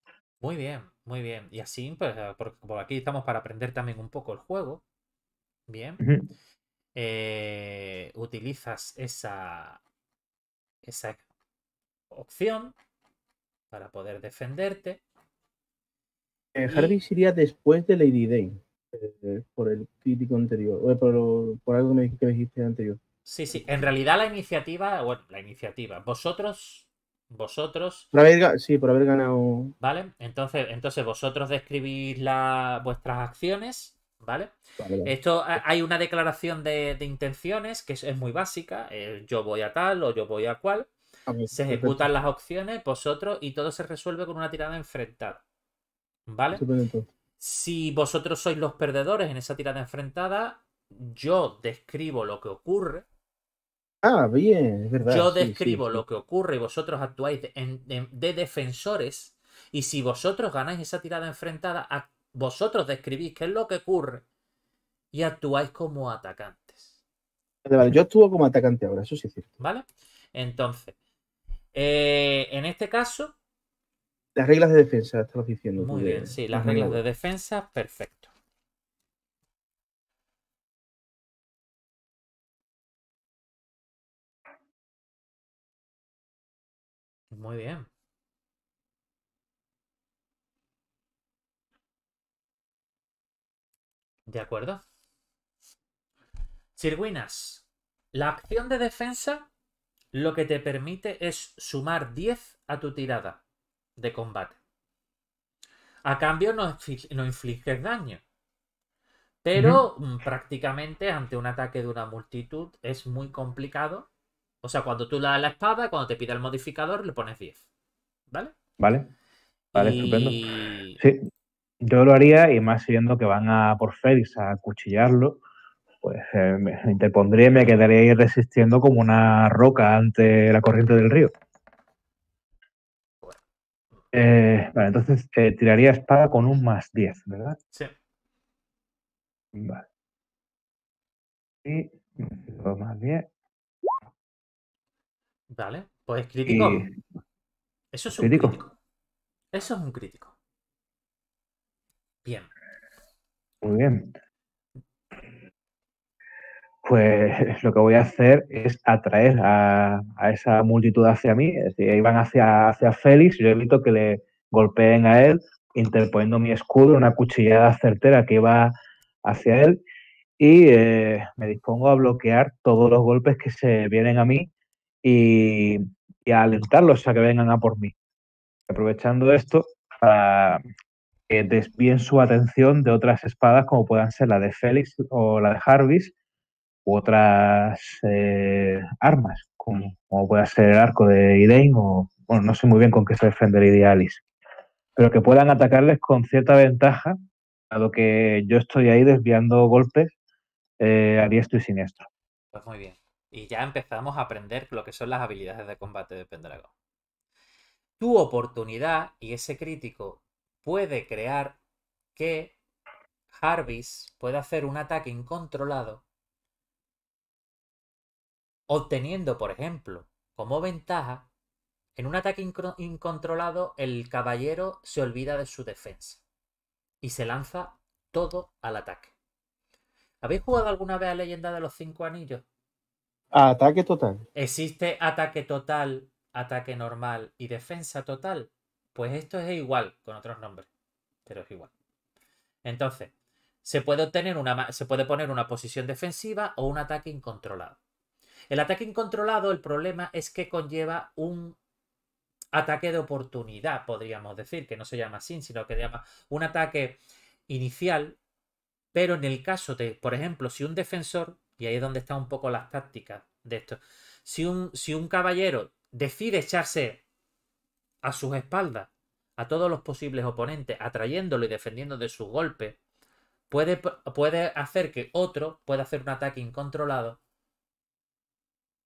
Muy bien, muy bien. Y así, pues, eh, por, por aquí estamos para aprender también un poco el juego. Bien. Eh, utilizas esa, esa opción para poder defenderte. Eh, Y- Jarvis iría después de Lady Dane, eh, por el crítico anterior, eh, por, por algo que me, que me dijiste anterior. Sí, sí. En realidad la iniciativa, bueno, la iniciativa, vosotros, vosotros, Por haber, sí, por haber ganado. ¿vale? Entonces, entonces vosotros describís la, vuestras acciones, ¿vale? Esto ha- hay una declaración de, de intenciones que es, es muy básica. eh, yo voy a tal o yo voy a cual. Se perfecto. ejecutan las opciones, vosotros, y todo se resuelve con una tirada enfrentada. ¿Vale? Entonces. Si vosotros sois los perdedores en esa tirada enfrentada, yo describo lo que ocurre. Ah, bien, es verdad. Yo sí, sí, describo sí. lo que ocurre y vosotros actuáis de, en- de- de defensores. Y si vosotros ganáis esa tirada enfrentada, vosotros describís qué es lo que ocurre y actuáis como atacantes. Vale, vale, Yo actúo como atacante ahora, eso sí es cierto. ¿Vale? Entonces, eh, en este caso, Las reglas de defensa, estabas diciendo. muy bien, sí, las reglas de defensa, perfecto. Muy bien. De acuerdo. Sirwinas, la acción de defensa lo que te permite es sumar 10 a tu tirada de combate. A cambio no, no infliges daño. Pero mm, prácticamente ante un ataque de una multitud es muy complicado. O sea, cuando tú le das la espada, cuando te pide el modificador, le pones 10. ¿Vale? ¿Vale? Vale, Y- estupendo. Sí, yo lo haría y más siendo que van a por Félix a acuchillarlo, pues eh, me interpondría y me quedaría ahí resistiendo como una roca ante la corriente del río. Eh, vale, entonces eh, tiraría espada con un más 10, ¿verdad? Sí. Vale. Y dos más 10. Vale. Pues crítico. Y Eso es un crítico. crítico. Eso es un crítico. Bien. muy bien. Pues lo que voy a hacer es atraer a, esa multitud hacia mí. Es decir, iban hacia, hacia Félix yo evito que le golpeen a él, interponiendo mi escudo, una cuchillada certera que va hacia él. Y eh, me dispongo a bloquear todos los golpes que se vienen a mí y, y a alentarlos a que vengan a por mí. Aprovechando esto para que desvíen su atención de otras espadas como puedan ser la de Félix o la de Jarvis u otras eh, armas, como, como pueda ser el arco de Irain o, bueno, no sé muy bien con qué se defendería Idealis, pero que puedan atacarles con cierta ventaja, dado que yo estoy ahí desviando golpes eh, y siniestro. Pues muy bien. Y ya empezamos a aprender lo que son las habilidades de combate de Pendragon. Tu oportunidad y ese crítico puede crear que Jarvis pueda hacer un ataque incontrolado, obteniendo, por ejemplo, como ventaja, en un ataque incontrolado el caballero se olvida de su defensa y se lanza todo al ataque. ¿Habéis jugado alguna vez a Leyenda de los Cinco Anillos? Ataque total. ¿Existe ataque total, ataque normal y defensa total? Pues esto es igual, con otros nombres, pero es igual. Entonces, se puede obtener una, se puede poner una posición defensiva o un ataque incontrolado. El ataque incontrolado, el problema es que conlleva un ataque de oportunidad, podríamos decir, que no se llama así, sino que se llama un ataque inicial, pero en el caso de, por ejemplo, si un defensor, y ahí es donde están un poco las tácticas de esto, si un, si un caballero decide echarse a sus espaldas a todos los posibles oponentes, atrayéndolo y defendiendo de su golpe, puede, puede hacer que otro pueda hacer un ataque incontrolado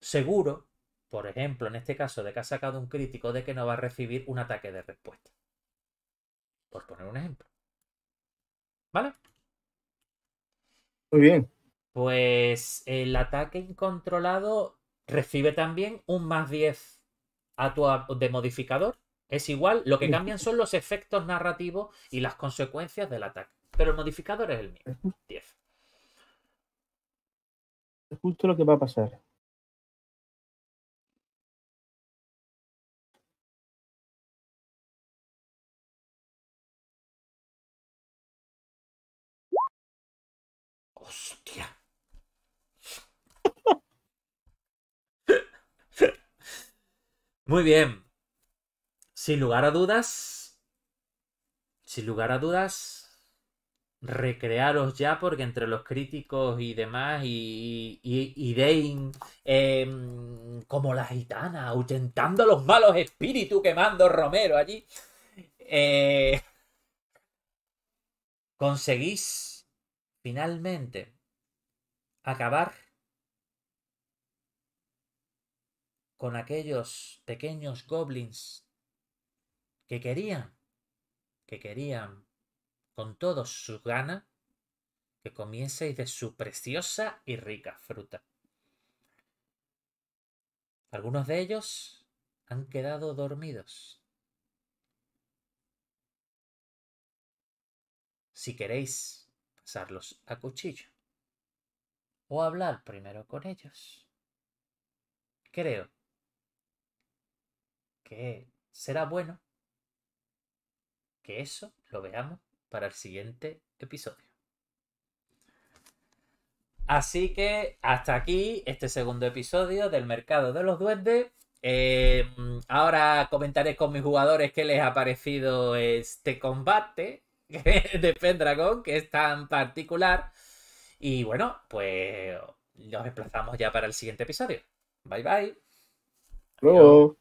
seguro, por ejemplo, en este caso de que ha sacado un crítico, de que no va a recibir un ataque de respuesta. Por poner un ejemplo. ¿Vale? Muy bien. Pues el ataque incontrolado recibe también un más 10 a tu de modificador. Es igual, lo que cambian son los efectos narrativos y las consecuencias del ataque. Pero el modificador es el mismo. 10. Es justo lo que va a pasar. ¡Hostia! Muy bien. Sin lugar a dudas. Sin lugar a dudas. Recrearos ya, porque entre los críticos y demás, y, y, y Dane em, como la gitana, ahuyentando los malos espíritus, quemando Romero allí. Eh, conseguís finalmente acabar con aquellos pequeños goblins que querían, que querían con todos sus ganas que comieseis de su preciosa y rica fruta. Algunos de ellos han quedado dormidos. Si queréis pasarlos a cuchillo o hablar primero con ellos, creo que será bueno que eso lo veamos para el siguiente episodio. Así que hasta aquí este segundo episodio del Mercado de los Duendes. Eh, ahora comentaré con mis jugadores qué les ha parecido este combate de Pendragon, que es tan particular. Y bueno, pues nos desplazamos ya para el siguiente episodio. Bye bye. Luego.